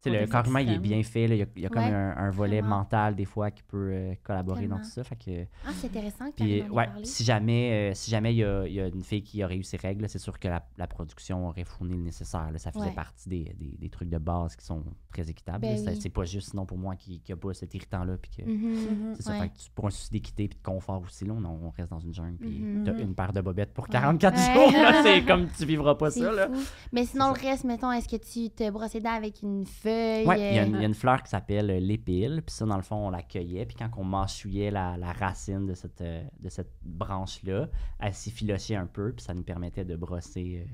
sais, le corps humain, il est bien fait, là, il y a, il y a comme Ouais, un, un volet vraiment. mental, des fois, qui peut euh, collaborer Tellement. dans tout ça. Fait que, Ah, c'est intéressant que puis, ouais, parlé. si jamais euh, si jamais il y a, il y a une fille qui aurait eu ses règles, c'est sûr que la, la production aurait fourni le nécessaire. là. Ça faisait Ouais. partie des, des- des trucs de base qui sont très équitables. Ben oui. C'est pas juste sinon pour moi qui n'a pas cet irritant-là. Puis que, Mhm. Mhm. c'est ça, fait que tu- pour un souci d'équité et de confort aussi, là, on, on reste dans une jungle. Puis Mhm. t'as Mhm. une paire de bobettes pour Ouais. 44 Ouais. jours. C'est comme tu vivras pas ça. Là. Mais sinon, le reste, mettons, est-ce que tu te brosses les dents avec une feuille? Ouais, il y, a euh, une- il y a une fleur qui s'appelle euh, l'épile, puis ça, dans le fond, on la cueillait, puis quand on mâchouillait la, la racine de cette, euh, de cette branche-là, elle s'effilochait un peu, puis ça nous permettait de brosser,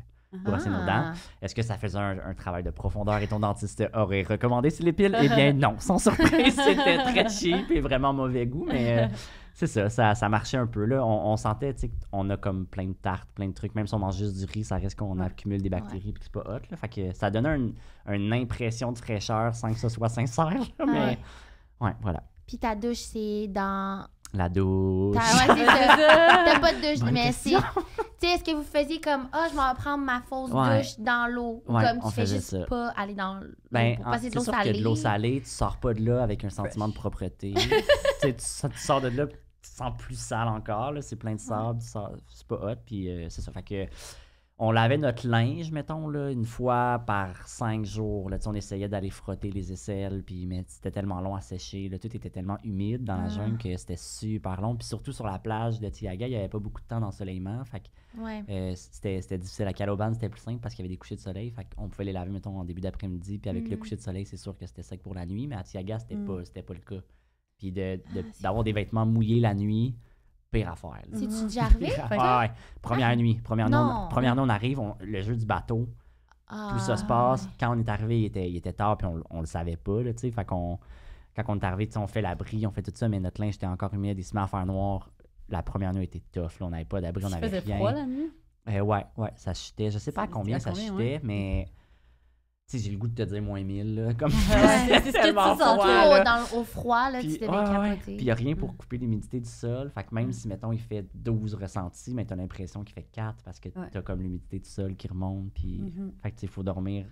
brosser nos dents. Ah. Est-ce que ça faisait un, un travail de profondeur et ton dentiste aurait recommandé c'est l'épile? Eh bien non, sans surprise, c'était très cheap et vraiment mauvais goût, mais c'est ça, ça, ça marchait un peu. Là. On, on sentait tu sais, qu'on a comme plein de tartes, plein de trucs, même si on mange juste du riz, ça reste qu'on accumule des bactéries puis que c'est pas hot. Là. Fait que ça donnait une, une impression de fraîcheur sans que ce soit sincère. là, mais Ouais. ouais, voilà. Puis ta douche, c'est dans. La douche. Ouais, ça. T'as pas de douche, Bonne mais c'est. Tu sais, est-ce que vous faisiez comme, ah, je m'en vais prendre ma fausse Ouais. douche dans l'eau? Ouais, comme on tu fais juste ça. pas aller dans l'eau Ben, pour en- passer de c'est l'eau sûr salée? que de l'eau salée, tu sors pas de là avec un sentiment de propreté. tu, tu sors de là, sens plus sale encore. C'est plein de sable, c'est pas hot. Puis euh, c'est ça. Fait que on lavait notre linge, mettons, là, une fois par cinq jours. Là, on essayait d'aller frotter les aisselles, puis mais c'était tellement long à sécher. Là, tout était tellement humide dans la Ah. jungle que c'était super long. Puis surtout sur la plage de Tiaga, il n'y avait pas beaucoup de temps d'ensoleillement. Fait que Ouais. euh, c'était difficile. À Caloban, c'était plus simple parce qu'il y avait des couchers de soleil. Fait qu'on pouvait les laver, mettons, en début d'après-midi. Puis avec le Mhm. coucher de soleil, c'est sûr que c'était sec pour la nuit. Mais à Tiaga, c'était Mhm. pas, c'était pas le cas. Puis de- de- Ah, d'avoir des vêtements mouillés la nuit, pire affaire. C'est-tu déjà arrivé? Ouais, Première Ah. nuit. Première nuit, Non. on, première nuit, on arrive, on- le jeu du bateau. Tout ça se Ah, passe. ouais. Quand on est arrivé, il était, il était tard, puis on, on le savait pas, là, tu sais. Fait qu'on, quand on est arrivé, on fait l'abri, on fait tout ça, mais notre linge était encore humide, il se met à faire noir. La première nuit était tough, là, on n'avait pas d'abri, on n'avait faisait rien. froid la nuit? Euh, ouais, ouais, ça chutait. Je sais pas à combien à ça chutait, ouais. mais j'ai le goût de te dire moins 1000, là. Comme Ouais, c'est ce que tu sens, froid, au, dans au froid, là, Puis, tu devais ouais, ouais. Puis il n'y a rien pour Mm. couper l'humidité du sol. Fait que même Mm. si, mettons, il fait 12 ressentis, mais tu as l'impression qu'il fait 4 parce que tu as comme l'humidité du sol qui remonte. Puis, Mhm. fait que il faut dormir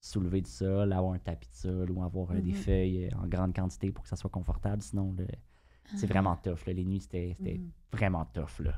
soulevé du sol, avoir un tapis de sol ou avoir des Mhm. feuilles euh, en grande quantité pour que ça soit confortable. Sinon, c'est Ah. vraiment tough. là. Les nuits, c'était Mhm. vraiment tough. Là.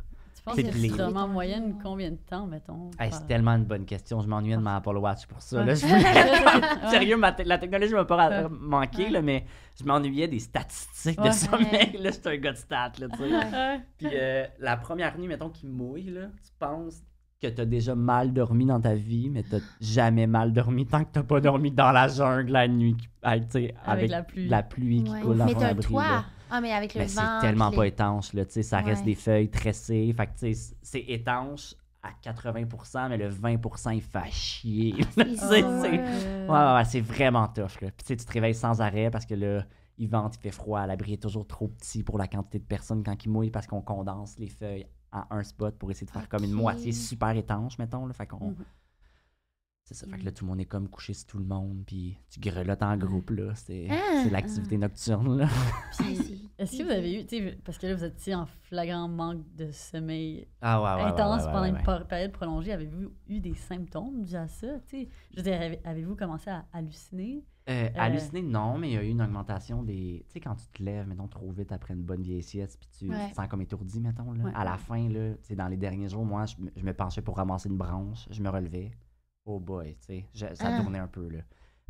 Tu penses C'est que tu dormais en moyenne combien de temps, mettons? Hey, par- c'est tellement une bonne question. Je m'ennuyais de ma Apple Watch pour ça. Ouais. là. Je. Sérieux, ma te- la technologie m'a pas Ouais. manqué, là, mais je m'ennuyais des statistiques de sommeil. Là, j'étais un gars de stats. Là, tu sais. Puis euh, la première nuit, mettons, qui mouille, là, tu penses que t'as déjà mal dormi dans ta vie, mais t'as jamais mal dormi tant que t'as pas dormi dans la jungle la nuit, tu avec, la pluie. la pluie qui Ouais. coule dans Mais ton t'as un abri. toit. Ah, mais avec le vent. c'est tellement pas étanche, là, tu sais, ça reste des feuilles tressées. Fait que, tu sais, c'est étanche à 80%, mais le 20%, il fait chier. Sûr. c'est- Ouais, ouais, ouais, c'est vraiment tough. Là. Puis tu sais, tu te réveilles sans arrêt parce que là, il vente, il fait froid. L'abri est toujours trop petit pour la quantité de personnes quand il mouille parce qu'on condense les feuilles à un spot pour essayer de faire comme une moitié super étanche, mettons. Là. Fait qu'on. Mhm. C'est ça. Fait que là, tout le monde est comme couché sur tout le monde, puis tu grelottes en groupe, là. C'est Ah, c'est l'activité nocturne, là. Est-ce que vous avez eu, tu sais, parce que là, vous étiez en flagrant manque de sommeil Ah ouais, ouais, ouais, intense ouais, ouais, pendant ouais, une période prolongée, avez-vous eu des symptômes dus à ça? Je veux dire, avez- avez-vous commencé à halluciner? Euh, halluciner, non, mais il y a eu une augmentation des. Tu sais, quand tu te lèves, mettons, trop vite après une bonne vieille sieste, puis tu, Ouais. tu te sens comme étourdi, mettons, là. Ouais. À la fin, là, tu sais, dans les derniers jours, moi, je, me- je me penchais pour ramasser une branche, je me relevais. Oh boy, tu sais, ça Ah. tournait un peu, là.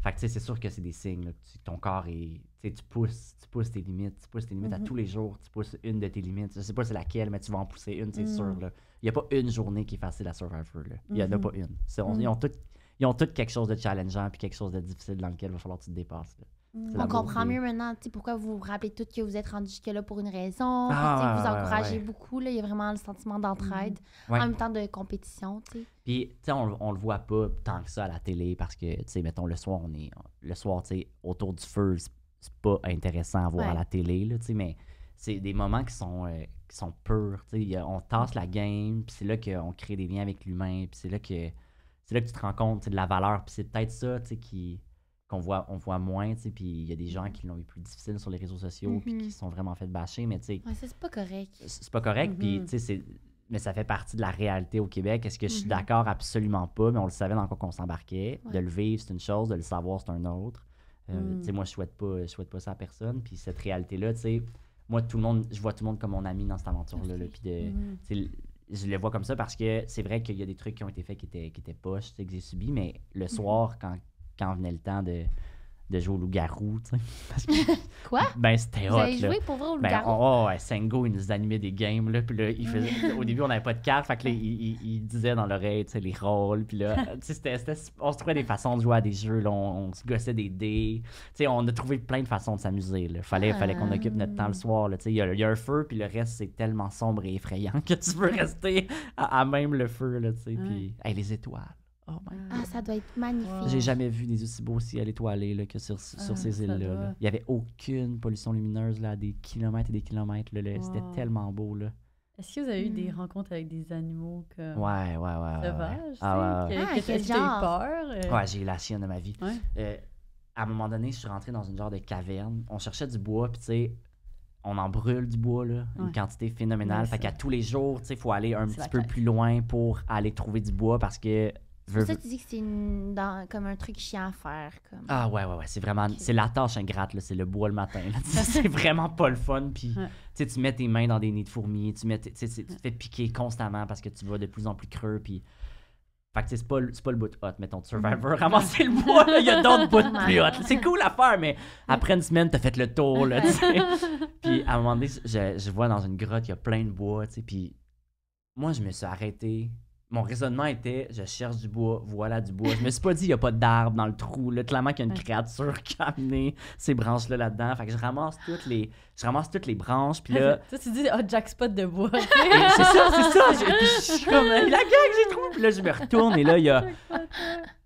Fait que, tu sais, c'est sûr que c'est des signes, là, que tu- ton corps est. Tu sais, tu pousses, tu pousses tes limites, tu pousses tes limites à Mhm. tous les jours, tu pousses une de tes limites. Je sais pas c'est laquelle, mais tu vas en pousser une, c'est sûr, là. Il n'y a pas une journée qui est facile à Survivor, là. Il n'y en a Mhm. pas une. On-. Ils ont toutes. Ils ont toutes quelque chose de challengeant puis quelque chose de difficile dans lequel il va falloir que tu te dépasses. là. On comprend mieux maintenant tu sais, pourquoi vous vous rappelez tout que vous êtes rendu jusque-là pour une raison. Ah, tu sais, ouais, vous ouais, encouragez ouais. beaucoup. Là, il y a vraiment le sentiment d'entraide. Ouais. En même temps de compétition. tu sais. Puis, tu sais, on, on le voit pas tant que ça à la télé parce que, tu sais, mettons, le soir, on est. Le soir, tu sais, autour du feu, c'est pas intéressant à voir à la télé, là, tu sais, mais c'est des moments qui sont, euh, qui sont purs, a- On tasse la game, puis c'est là qu'on crée des liens avec l'humain, puis c'est là que. C'est là que tu te rends compte de la valeur, puis c'est peut-être ça, tu sais, qui qu'on voit, on voit moins, tu sais, puis il y a des gens qui l'ont eu plus difficile sur les réseaux sociaux, puis Mhm. qui se sont vraiment fait bâcher, mais tu sais, Ouais, c'est pas correct. c'est pas correct. Puis, Mhm. tu sais, c'est- mais ça fait partie de la réalité au Québec. Est-ce que je suis Mhm. d'accord? Absolument pas. Mais on le savait dans quoi qu'on s'embarquait. Ouais. De le vivre, c'est une chose. De le savoir, c'est un autre. Euh, Mhm. Tu sais, moi, je souhaite pas, je souhaite pas ça à personne. Puis cette réalité-là, tu sais, moi, tout le monde, je vois tout le monde comme mon ami dans cette aventure-là. là. Ok. Puis de, Mhm. tu sais, je le vois comme ça parce que c'est vrai qu'il y a des trucs qui ont été faits qui étaient, qui étaient poches, tu sais, que j'ai subis. Mais le Mhm. soir, quand, quand venait le temps de, de jouer au loup-garou, Quoi? ben, c'était Vous hot, avez là. joué pour vrai au Ben, loup-garou? oh, ouais, Sengo, il nous animait des games, là, puis là, il faisait, au début, on n'avait pas de cartes, fait que là, il, il- il disait dans l'oreille, les rôles, puis là, c'était- c'était- on se trouvait des façons de jouer à des jeux, là, on, on se gossait des dés, on a trouvé plein de façons de s'amuser, là, fallait, fallait qu'on occupe notre temps le soir, tu sais, il y, a- il y a un feu, puis le reste, c'est tellement sombre et effrayant que tu veux rester à, à même le feu, là, puis, hey, les étoiles, oh my Ah, ça doit être magnifique. Wow. j'ai jamais vu des aussi beaux ciels étoilés là, que sur, sur Ah, ces îles-là. doit. là. Il n'y avait aucune pollution lumineuse là, à des kilomètres et des kilomètres. là, là. C'était tellement beau. Là. Est-ce que vous avez eu des Hmm. rencontres avec des animaux comme Ouais, ouais, ouais. ouais, ouais. sauvages? tu sais, Ah, ouais, ouais. que- Ah, que- quel genre? peur? euh? Ouais, j'ai eu la chienne de ma vie. Ouais. Euh, à un moment donné, je suis rentré dans une genre de caverne. On cherchait du bois, puis tu sais, on en brûle du bois, là, une Ouais. quantité phénoménale. Ouais, fait qu'à tous les jours, tu sais, il faut aller un C'est petit peu plus loin pour aller trouver du bois parce que. C'est pour ça que tu dis que c'est une- dans- comme un truc chiant à faire. Comme... Ah ouais, ouais, ouais. C'est vraiment. C'est la tâche ingrate, là. C'est le bois le matin. c'est vraiment pas le fun. Puis, Ouais. tu sais, tu mets tes mains dans des nids de fourmis. Tu, mets tu te fais piquer constamment parce que tu vas de plus en plus creux. Puis. Fait que c'est pas, pas le bout hot, mettons, de Survivor. Ramasser le bois, là, il y a d'autres bouts plus hot. C'est cool à faire, mais après une semaine, t'as fait le tour, là, tu sais. Puis à un moment donné, je, je vois dans une grotte, il y a plein de bois, tu sais. Puis moi, je me suis arrêté. Mon raisonnement était, je cherche du bois, voilà du bois. Je me suis pas dit, il y a pas d'arbre dans le trou. Là, clairement qu'il y a une créature qui a amené ces branches-là là-dedans. Fait que je ramasse toutes les, je ramasse toutes les branches. Puis là, Toi, tu dis, oh, jackpot de bois. c'est ça, c'est ça. Je, puis je suis comme, la gang, j'ai trouvé. Puis là, je me retourne et là, il y a.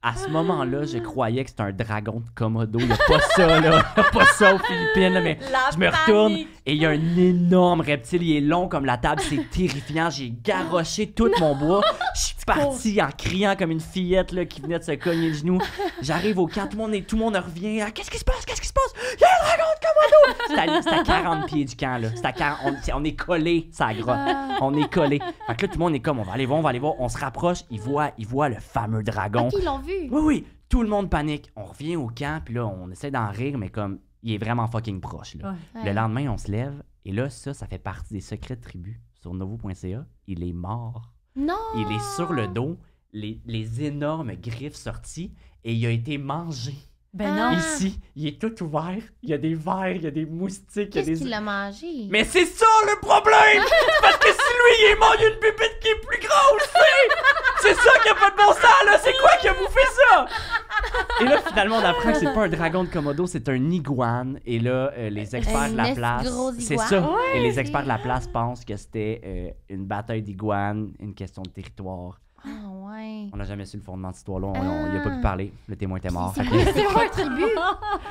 À ce moment-là, je croyais que c'était un dragon de Komodo. Il n'y a pas ça, là. Il n'y a pas ça aux Philippines, là, mais La je me retourne et il y a un énorme reptile. Il est long comme la table. C'est terrifiant. J'ai garoché tout mon bois. Je suis parti en criant comme une fillette là, qui venait de se cogner le genou. J'arrive au camp. Tout le monde, est- tout le monde revient. Ah, Qu'est-ce qui se passe? Qu'est-ce qui se passe? Il y a un dragon de Komodo! C'est à, c'est à 40 pieds du camp. là. C'est à 40 on, est collé, ça grotte. On est collé. Fait que là, tout le monde est comme, on va aller voir, on va aller voir. On se rapproche. Il voit, il voit le fameux dragon. Ok, ils l'ont vu. Oui, oui, tout le monde panique. On revient au camp, puis là, on essaie d'en rire, mais comme, il est vraiment fucking proche. Là. Ouais. Ouais. Le lendemain, on se lève, et là, ça, ça fait partie des secrets de tribu sur novo.ca. Il est mort. Non! Il est sur le dos, les, les énormes griffes sorties, et il a été mangé. Ben Ah. non. Ici, il est tout ouvert. Il y a des vers, il y a des moustiques, il y a Qu'est-ce des. qu'il a mangé? Mais c'est ça le problème! Parce que si lui, il est mort, il y a une pépite qui est plus grosse! C'est ça qui a pas de bon sens, là! C'est quoi qui a bouffé ça? Et là, finalement, on apprend que c'est pas un dragon de Komodo, c'est un iguane. Et là, euh, les experts de la place. C'est iguane. ça. Et les experts de la place pensent que c'était euh, une bataille d'iguanes, une question de territoire. Ah, ouais. On n'a jamais su le fondement de cette histoire-là. On- on- Il n'a pas pu Ah. parler. Le témoin était mort. C'est fait quoi, que- c'est quoi un tribut?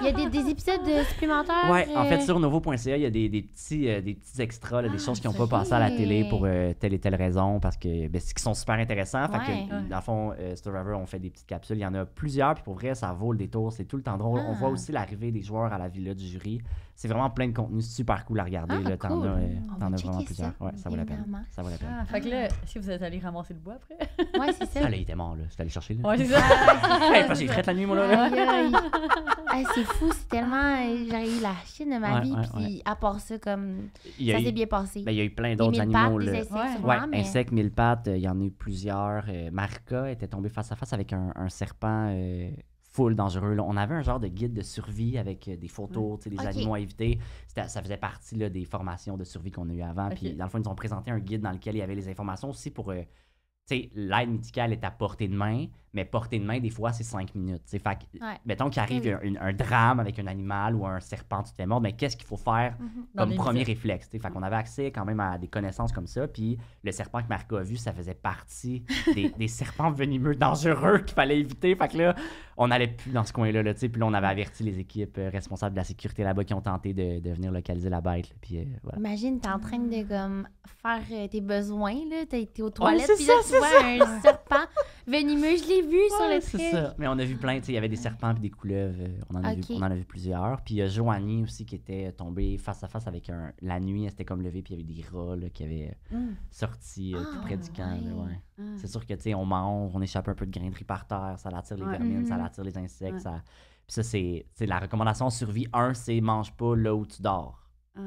Il y a des, des épisodes euh, supplémentaires? Ouais, en fait, euh, sur novo.ca, il y a des, des petits, euh, des petits extras, là, des Ah, choses qui n'ont pas passé à la télé pour euh, telle et telle raison, parce que ben, c'est- qui sont super intéressants. Fait que, Ouais. Dans le fond, euh, Survivor, on fait des petites capsules. Il y en a plusieurs, puis pour vrai, ça vaut le détour. C'est tout le temps drôle. On Ah. voit aussi l'arrivée des joueurs à la villa du jury. C'est vraiment plein de contenu super cool à regarder. Ah, là. T'en cool. as, euh, t'en as vraiment plusieurs. ça, Ouais, ça vaut la peine. Ça vaut la peine. Ah, fait que là, si vous êtes allé ramasser le bois après? Ouais, c'est ça. Ah, là, il était mort, là. J'étais allé chercher, là. Ouais, c'est ça. Hey, parce que j'ai frette la nuit, moi, là. là. Aïe, aïe. Ah, c'est fou, c'est tellement. euh, J'ai eu la chienne de ma Ouais, vie, ouais, puis à part ça, comme. Il y a Ça eu- s'est bien passé. ben, il y a eu plein d'autres animaux, là. Ouais. mais- insectes, mille pattes, euh, il y en a eu plusieurs. Marika était tombée face à face avec un, serpent full dangereux. là. On avait un genre de guide de survie avec euh, des photos, des animaux à éviter. C'était- Ça faisait partie là, des formations de survie qu'on a eues avant. Ok. Puis dans le fond, ils nous ont présenté un guide dans lequel il y avait les informations aussi pour. euh, tu sais, l'aide médicale est à portée de main, mais portée de main, des fois, c'est cinq minutes. Fait que, Ouais. mettons qu'il arrive Oui. un, drame avec un animal ou un serpent, tu te fais mordre, mais qu'est-ce qu'il faut faire Mhm. Comme premier visites. réflexe. Fait qu'on avait accès quand même à des connaissances comme ça. Puis le serpent que Marco a vu, ça faisait partie des, des serpents venimeux dangereux qu'il fallait éviter. Fait que là, on n'allait plus dans ce coin-là. Là, puis là, on avait averti les équipes euh, responsables de la sécurité là-bas qui ont tenté de, de venir localiser la bête. là. Puis euh, voilà. Imagine, t'es en train de comme, faire euh, tes besoins, là. T'es aux toilettes, c'est puis ça, là, tu c'est vois un serpent venimeux. Je l'ai vu sur le c'est ça. Mais on a vu plein, tu sais, il y avait des serpents puis des couleuvres. euh, On en, a vu, Ok. on en a vu plusieurs. Puis il y a Joanie aussi qui était tombée face à face avec un. La nuit, elle s'était comme levée, puis il y avait des rats là, qui avaient Mm. sorti euh, tout Ah, près du camp. ouais. ouais. Ah. C'est sûr que, tu sais, on mange, on échappe un peu de grainerie par terre, ça attire les vermines, ça Mhm. attire les insectes. Ça... Puis ça, c'est la recommandation survie 1, c'est mange pas là où tu dors. Ah.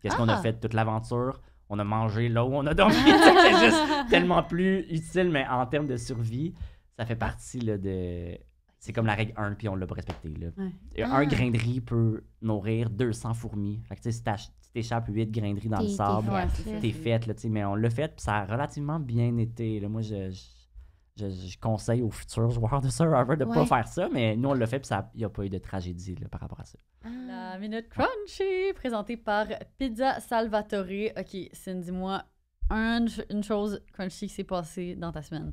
Qu'est-ce qu'on a Ah! fait toute l'aventure? On a mangé là où on a dormi. c'est juste tellement plus utile, mais en termes de survie, ça fait partie là, de... C'est comme la règle 1, puis on l'a pas respecté. Là. Ouais. Et Ah. Un grain de riz peut nourrir 200 fourmis. Fait que, tu sais, si si t'échappes 8 grains de riz dans T'es- le t'es sable, faite, là. ça. t'es faite, là, tu mais on l'a fait, puis ça a relativement bien été. Là. Moi, je, je, je- je conseille aux futurs joueurs de Survivor de ne pas faire ça, mais nous, on l'a fait, puis il n'y a pas eu de tragédie là, par rapport à ça. Ah. La Minute Crunchy, présentée par Pizza Salvatore. Ok, Cindy, dis-moi un- une chose crunchy qui s'est passée dans ta semaine.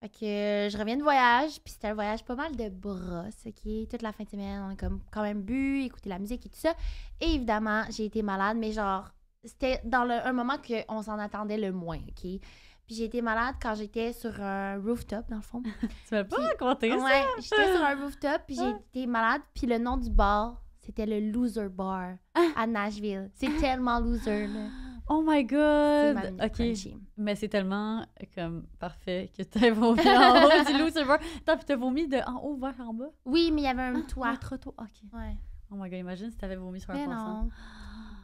Fait que euh, je reviens de voyage, puis c'était un voyage pas mal de brosse, OK? Toute la fin de semaine, on a comme quand même bu, écouté la musique et tout ça. Et évidemment, j'ai été malade, mais genre, c'était dans le, un moment qu'on s'en attendait le moins, OK? Puis j'ai été malade quand j'étais sur un rooftop, dans le fond. Tu m'as pas Puis- raconté ça? Ouais, j'étais sur un rooftop, puis j'ai été malade, puis le nom du bar, c'était le Loser Bar à Nashville. C'est tellement loser, là. Oh my god! Ok, crunchy. mais c'est tellement comme parfait que t'as vomi en haut du loser bar. Attends, puis t'as vomi de en haut vers en bas? Oui, mais il y avait un toit. Ah, trop tôt. Ok. Ouais. Oh my god, imagine si t'avais vomi sur un Mais passant. non.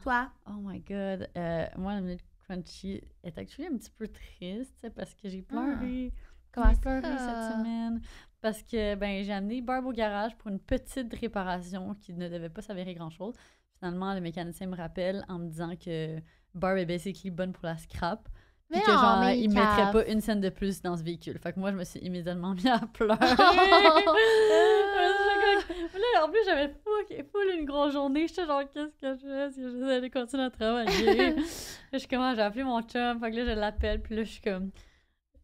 Toi? Oh my god. Euh, moi, la minute crunchy est actually un petit peu triste parce que j'ai pleuré. Comment J'ai pleuré cette semaine. Parce que ben, j'ai amené Barb au garage pour une petite réparation qui ne devait pas s'avérer grand-chose. Finalement, le mécanicien me rappelle en me disant que Barb est basically bonne pour la scrap. Mais que non, genre, mais il il mettrait cave. pas une scène de plus dans ce véhicule. Fait que moi, je me suis immédiatement mis à pleurer. là, en plus, j'avais full, full une grosse journée. J'étais genre, qu'est-ce que je fais? Est-ce que je vais continuer à travailler? je suis comme, ah, j'ai appelé mon chum. Fait que là, je l'appelle. Puis là, je suis comme.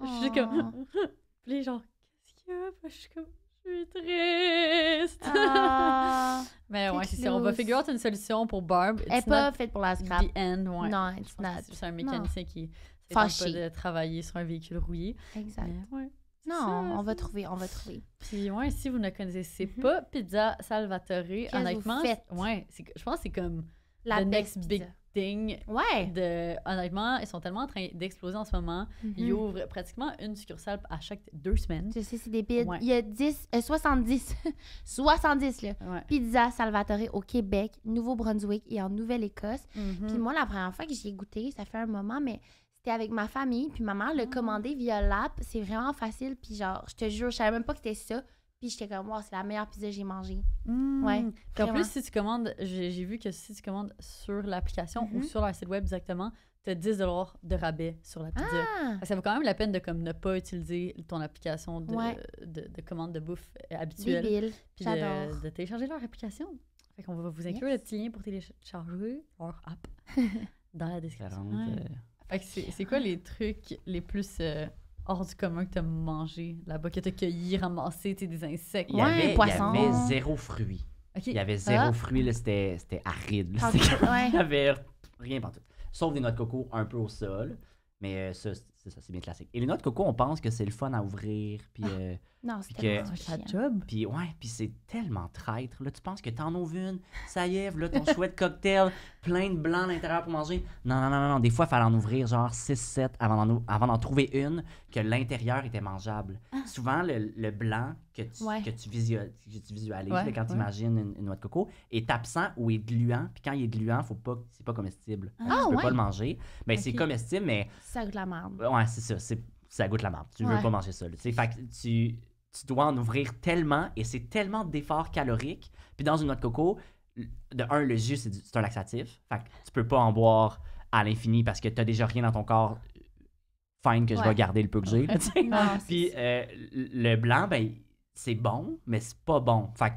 Je suis comme. Puis genre, qu'est-ce qu'il y a? Puis je suis comme. Je suis triste. Ah. Mais ouais, c'est ça. On va close. figure out une solution pour Barb. Elle est It's pas faite pour la scrap. the end. Ouais. Non, it's not. C'est un mécanicien qui ne Fâché. pas de travailler sur un véhicule rouillé. Exact. Mais ouais. Non, ça, on va trouver, on va trouver. Puis ouais, si vous ne connaissez Mhm. pas Pizza Salvatore, honnêtement, ouais, je pense que c'est comme La the next big thing. Ouais. De, honnêtement, ils sont tellement en train d'exploser en ce moment. Ils Mhm. ouvrent pratiquement une succursale à chaque deux semaines. Je sais, c'est débile. Ouais. Il y a 10, euh, 70, 70 là. Ouais. Pizza Salvatore au Québec, Nouveau-Brunswick et en Nouvelle-Écosse. Mhm. Puis moi, la première fois que j'y ai goûté, ça fait un moment, mais c'était avec ma famille. Puis ma mère l'a Ah. commandé via l'app. C'est vraiment facile. Puis genre, je te jure, je savais même pas que c'était ça. Puis j'étais comme, wow, c'est la meilleure pizza que j'ai mangée. Mm. Ouais, Puis en plus, si tu commandes, j'ai vu que si tu commandes sur l'application ou Mhm. sur leur site web directement, tu as 10 de rabais sur la pizza. Ah! Ça vaut quand même la peine de comme ne pas utiliser ton application de, Ouais. de, de commande de bouffe euh, habituelle. Débile. Puis J'adore. de, de télécharger leur application. Fait qu'on va vous inclure Yes. le petit lien pour télécharger leur app dans la description. 40, Ouais. Fait que c'est quoi les trucs les plus euh, hors du commun que t'as mangé là-bas, que t'as cueilli, ramassé, tu des insectes? Il y Ouais, avait, il y avait zéro fruit. Il y avait zéro Ah. fruit, là, c'était c'était aride. là. C'était comme- ouais. Il y avait rien partout. Sauf des noix de coco un peu au sol. Mais euh, ça, c'est ça, c'est bien classique. Et les noix de coco, on pense que c'est le fun à ouvrir. Puis, euh, Non, c'était C'est chiant. job. puis ouais, puis c'est tellement traître. Là, tu penses que t'en ouvres une, ça y est, là, ton chouette cocktail, plein de blanc à l'intérieur pour manger. Non, non, non, non, non. Des fois, il fallait en ouvrir genre 6-7 avant d'en, ou- avant d'en trouver une que l'intérieur était mangeable. Souvent, le, le blanc que tu, Ouais. que tu, visio- que tu visualises Ouais, là, quand ouais. tu imagines une, une noix de coco est absent ou est gluant. Puis quand il est gluant, faut pas, c'est pas comestible. Ah, tu peux pas le manger. Mais c'est Ok. comestible, mais Ça goûte la merde. Ouais, c'est ça. C'est, ça goûte la merde. Tu veux pas manger ça. là, tu sais. Fait que tu, tu dois en ouvrir tellement et c'est tellement d'efforts caloriques. Puis dans une noix de coco, de un, le jus, c'est, un laxatif. Fait que tu peux pas en boire à l'infini parce que t'as déjà rien dans ton corps. Fine que je Ouais. vais garder le peu que j'ai. tu Puis euh, le blanc, ben, c'est bon, mais c'est pas bon. Fait que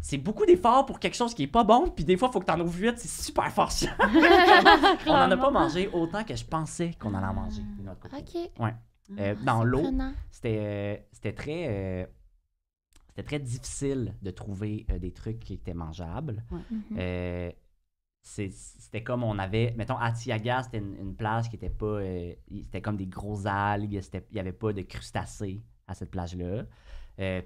c'est beaucoup d'efforts pour quelque chose qui est pas bon, puis des fois, il faut que t'en ouvres vite, c'est super forçant. on en a pas mangé autant que je pensais qu'on allait en manger, des noix de coco. OK. Euh, dans l'eau, c'était euh, c'était très euh, c'était très difficile de trouver euh, des trucs qui étaient mangeables. Mhm. Euh, c'était comme on avait mettons à Tiaga c'était une, une plage qui était pas euh, c'était comme des grosses algues il y avait pas de crustacés à cette plage là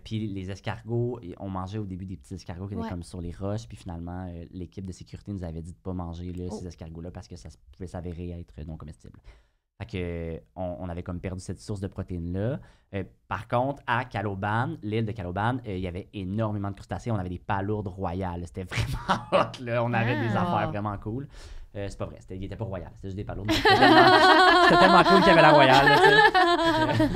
puis les escargots on mangeait au début des petits escargots qui étaient Ouais. comme sur les roches puis finalement euh, l'équipe de sécurité nous avait dit de pas manger là, Oh. ces escargots là parce que ça pouvait s'avérer être non comestible fait que, on, on avait comme perdu cette source de protéines-là. Euh, par contre, à Caloban, l'île de Caloban, euh, il y avait énormément de crustacés. On avait des palourdes royales. C'était vraiment hot, là. On avait des Ah. affaires vraiment cool. Euh, c'est pas vrai, c'était, il était pas royal, c'était juste des palourdes. C'était tellement, c'était tellement cool qu'il y avait la royale. là,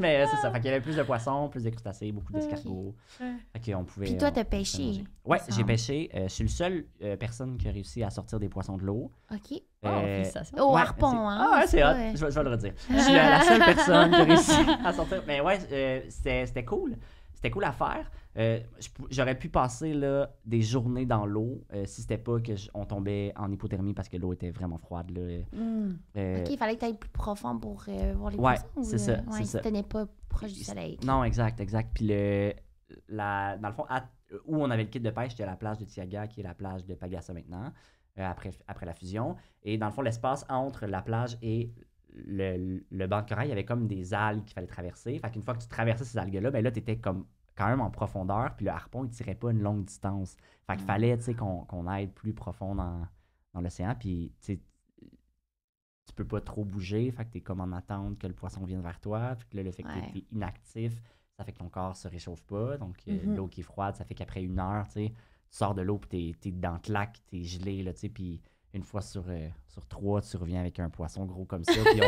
mais euh, c'est ça. Fait qu'il y avait plus de poissons, plus de crustacés, beaucoup d'escargots. Ouais. Fait qu'on pouvait. Puis toi, on- t'as pêché. Ouais, me j'ai pêché. Euh, je suis le seul euh, personne qui a réussi à sortir des poissons de l'eau. OK. Oh, Euh. Au Ouais, harpon, c'est- hein? Ah ouais, c'est hot. Je, vais- je vais le redire. Je suis la, la seule personne qui a réussi à sortir. Mais ouais, euh, c'était c'était cool. C'était cool à faire. Euh, J'aurais pu passer là, des journées dans l'eau euh, si c'était pas que je- on tombait en hypothermie parce que l'eau était vraiment froide. Là. Hmm. Euh, OK, il fallait que tu ailles plus profond pour euh, voir les Ouais, c'est ça, Ouais, ça. tenais pas proche du soleil. Non, exact, exact. Puis le, la, dans le fond, à- où on avait le kit de pêche, c'était la plage de Tiaga, qui est la plage de Pagasa maintenant, après, après la fusion. Et dans le fond, l'espace entre la plage et le, le banc de corail, il y avait comme des algues qu'il fallait traverser. Fait qu'une fois que tu traversais ces algues-là, ben là, tu étais comme quand même en profondeur, puis le harpon, il tirait pas une longue distance. Fait qu'il fallait, tu sais, qu'on qu'on aille plus profond dans, dans l'océan, puis, tu sais, tu peux pas trop bouger, fait que t'es comme en attente que le poisson vienne vers toi. Fait que là, le fait que Ouais. t'es inactif, ça fait que ton corps se réchauffe pas. Donc, euh, Mhm. l'eau qui est froide, ça fait qu'après une heure, tu sais, tu sors de l'eau, puis t'es, t'es dans le claque, t'es gelé, là, tu sais, puis une fois sur, euh, sur trois, tu reviens avec un poisson gros comme ça, puis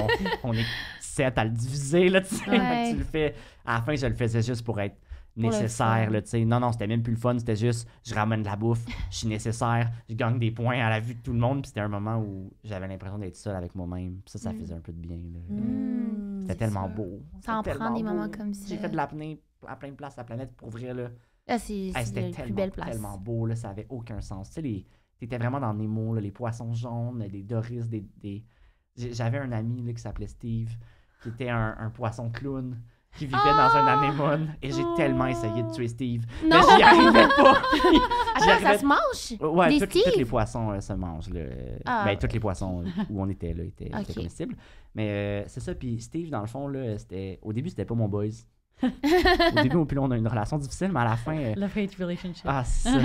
on, on est sept à le diviser, là, tu sais. Ouais. tu le fais... À la fin, je le faisais juste pour être nécessaire, là, tu sais. Non, non, c'était même plus le fun, c'était juste, je ramène de la bouffe, je suis nécessaire, je gagne des points à la vue de tout le monde, puis c'était un moment où j'avais l'impression d'être seul avec moi-même, puis ça, ça Mm. faisait un peu de bien, là. Mm, C'était tellement beau. Ça en prend des moments comme ça. J'ai fait de l'apnée à plein de places, la planète, pour vrai, là. Là, c'est Hey, c'est c'était tellement, plus belle place. tellement beau, là, ça avait aucun sens. Tu sais, les... t'étais vraiment dans Nemo, là, les poissons jaunes, les Doris, des... des... J'avais un ami là, qui s'appelait Steve, qui était un, un poisson clown, qui vivait dans un anémone, et j'ai tellement essayé de tuer Steve. Non! Mais j'y arrivais pas! Ça se mange? Ouais, Des tous- les poissons euh, se mangent. Là. Ah. Ben, tous les poissons où on était là étaient, comestibles. Mais euh, c'est ça. Puis Steve, dans le fond, là, c'était... au début, c'était pas mon boys. Au début, au plus on a une relation difficile, mais à la fin. euh, Love-hate relationship. Ah, c'est ça,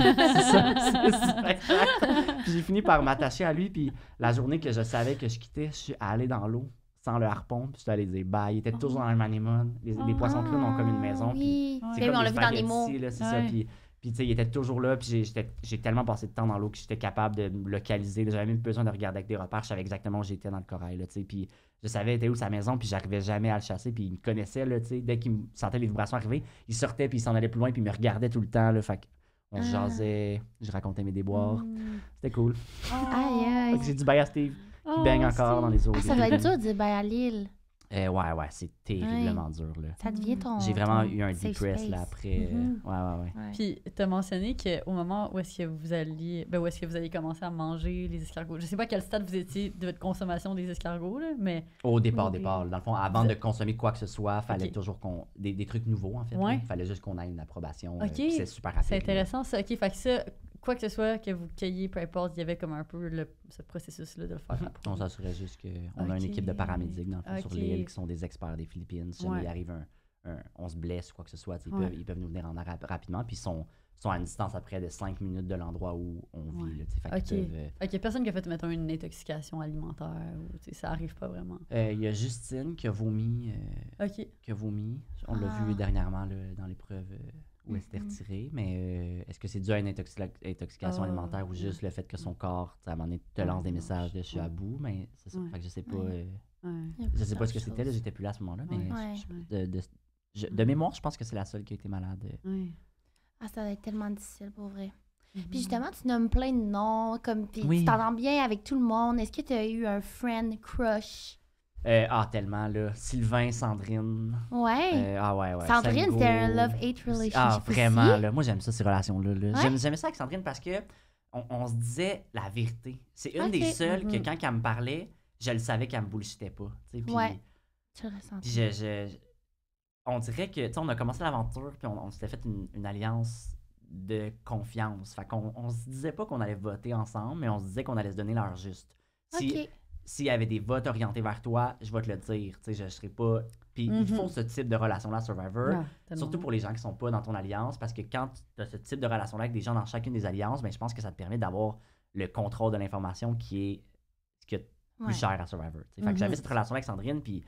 c'est ça. Puis j'ai fini par m'attacher à lui, puis la journée que je savais que je quittais, je suis allé dans l'eau sans le harpon, puis je suis allé dire bye. Il était toujours dans le anémone. Les, les poissons clowns ont comme une maison, puis Oui. c'est Ben comme oui, on l'a vu dans spaghettis, là, c'est ça. Puis, puis tu sais, il était toujours là, puis j'ai- j'étais- j'ai tellement passé de temps dans l'eau que j'étais capable de me localiser. J'avais même besoin de regarder avec des repères. Je savais exactement où j'étais dans le corail, là, tu sais. Puis je savais était où sa maison, puis j'arrivais jamais à le chasser. Puis il me connaissait, là, tu sais. Dès qu'il me sentait les vibrations arriver, il sortait, puis il s'en allait plus loin, puis il me regardait tout le temps, là. Fait que on se Ah. jasait, je racontais mes déboires. C'était cool. Aïe, Fait aïe. que j'ai dit bye à Steve, qui Oh, baigne encore dans les eaux. Ah, ça doit être dur de dire bye à Lille. Euh, ouais, ouais, c'est terriblement dur, là. Ça devient ton. J'ai vraiment ton eu un depress, là, après. euh, Mhm. Ouais, ouais, ouais. Ouais. Puis, tu as mentionné qu'au moment où est-ce que vous alliez, ben, où est-ce que vous alliez commencer à manger les escargots, je sais pas à quel stade vous étiez de votre consommation des escargots, là, mais Au départ, départ. Dans le fond, avant de consommer quoi que ce soit, fallait toujours qu'on. Des, des trucs nouveaux, en fait. Ouais. Il fallait juste qu'on ait une approbation. euh, Ok. c'est super rapide. c'est là. intéressant ça. Ok, fait que ça, quoi que ce soit que vous cueilliez, peu importe, il y avait comme un peu le, ce processus-là de le faire. On s'assurait juste qu'on a une équipe de paramédics dans le fond, sur l'île qui sont des experts des Philippines. Si jamais Ouais. il arrive un, un- on se blesse ou quoi que ce soit, ils, peuvent, ils peuvent nous venir en arrêt rapidement. Puis ils sont, sont à une distance après de 5 minutes de l'endroit où on vit. Ouais. là, fait peuvent, euh, Ok, personne qui a fait, mettons, une intoxication alimentaire, ou ça arrive pas vraiment. euh, Il y a Justine qui a vomi. euh, Ok. qui a vomi. On l'a Ah. vu dernièrement là, dans l'épreuve où elle s'était Mhm. retirée. Mais euh, est-ce que c'est dû à une intoxi- intoxication Ah, alimentaire ou ouais. juste le fait que son corps, tu sais, à un moment donné, te Ouais, lance des messages de je suis à bout, mais c'est ça. Ouais. Fait que je sais pas. Ouais. euh, je sais pas ce que c'était, j'étais plus là à ce moment-là, mais Ouais. Ouais. je- de, de, je- de mémoire, je pense que c'est la seule qui a été malade. euh. Ouais. Ah, ça va être tellement difficile pour vrai. Mhm. Puis justement, tu nommes plein de noms, comme puis Oui. tu t'entends bien avec tout le monde. Est-ce que tu as eu un friend crush? Euh, ah, tellement, là. Sylvain, Sandrine. Ouais. euh, ah, ouais, ouais. Sandrine, c'était un love-hate relationship. Ah, aussi. vraiment, là. Moi, j'aime ça, ces relations-là. là. Ouais? J'aime, j'aimais ça avec Sandrine parce que on, on se disait la vérité. C'est une des seules que Mhm. quand elle me parlait, je le savais qu'elle me bullshitait pas. Puis, Ouais. Tu le je, je- on dirait que, tu sais, on a commencé l'aventure, puis on, on s'était fait une, une alliance de confiance. Fait qu'on on se disait pas qu'on allait voter ensemble, mais on se disait qu'on allait se donner l'heure juste. Si, Ok. S'il y avait des votes orientés vers toi, je vais te le dire. Tu sais, je, je serai pas. Puis il Mhm. faut ce type de relation-là, Survivor. Ah. Surtout pour les gens qui sont pas dans ton alliance, parce que quand tu as ce type de relation-là avec des gens dans chacune des alliances, ben, je pense que ça te permet d'avoir le contrôle de l'information qui est ce qui est plus Ouais. cher à Survivor. que Mhm. j'avais cette relation avec Sandrine, puis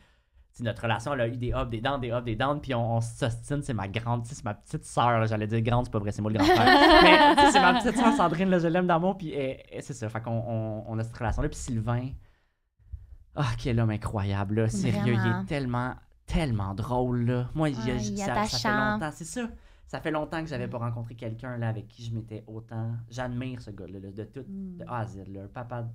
notre relation, elle a eu des ups, des downs, des ups, des downs, puis on, on s'ostine, c'est ma grande, c'est ma petite sœur, j'allais dire grande, c'est pas vrai, c'est moi le. Mais tu sais, c'est ma petite sœur Sandrine, là, je l'aime d'amour, puis elle- elle- c'est ça, fait qu'on on, on a cette relation-là, puis Sylvain, ah, quel homme incroyable, là, sérieux, il est tellement, tellement drôle, là. Moi, il y a- Ouais, il est ça, ça fait longtemps, c'est ça. Ça fait longtemps que j'avais pas rencontré quelqu'un là avec qui je m'étais autant. J'admire ce gars-là, là, de tout, Mm. de A à Z. Là. Un papa,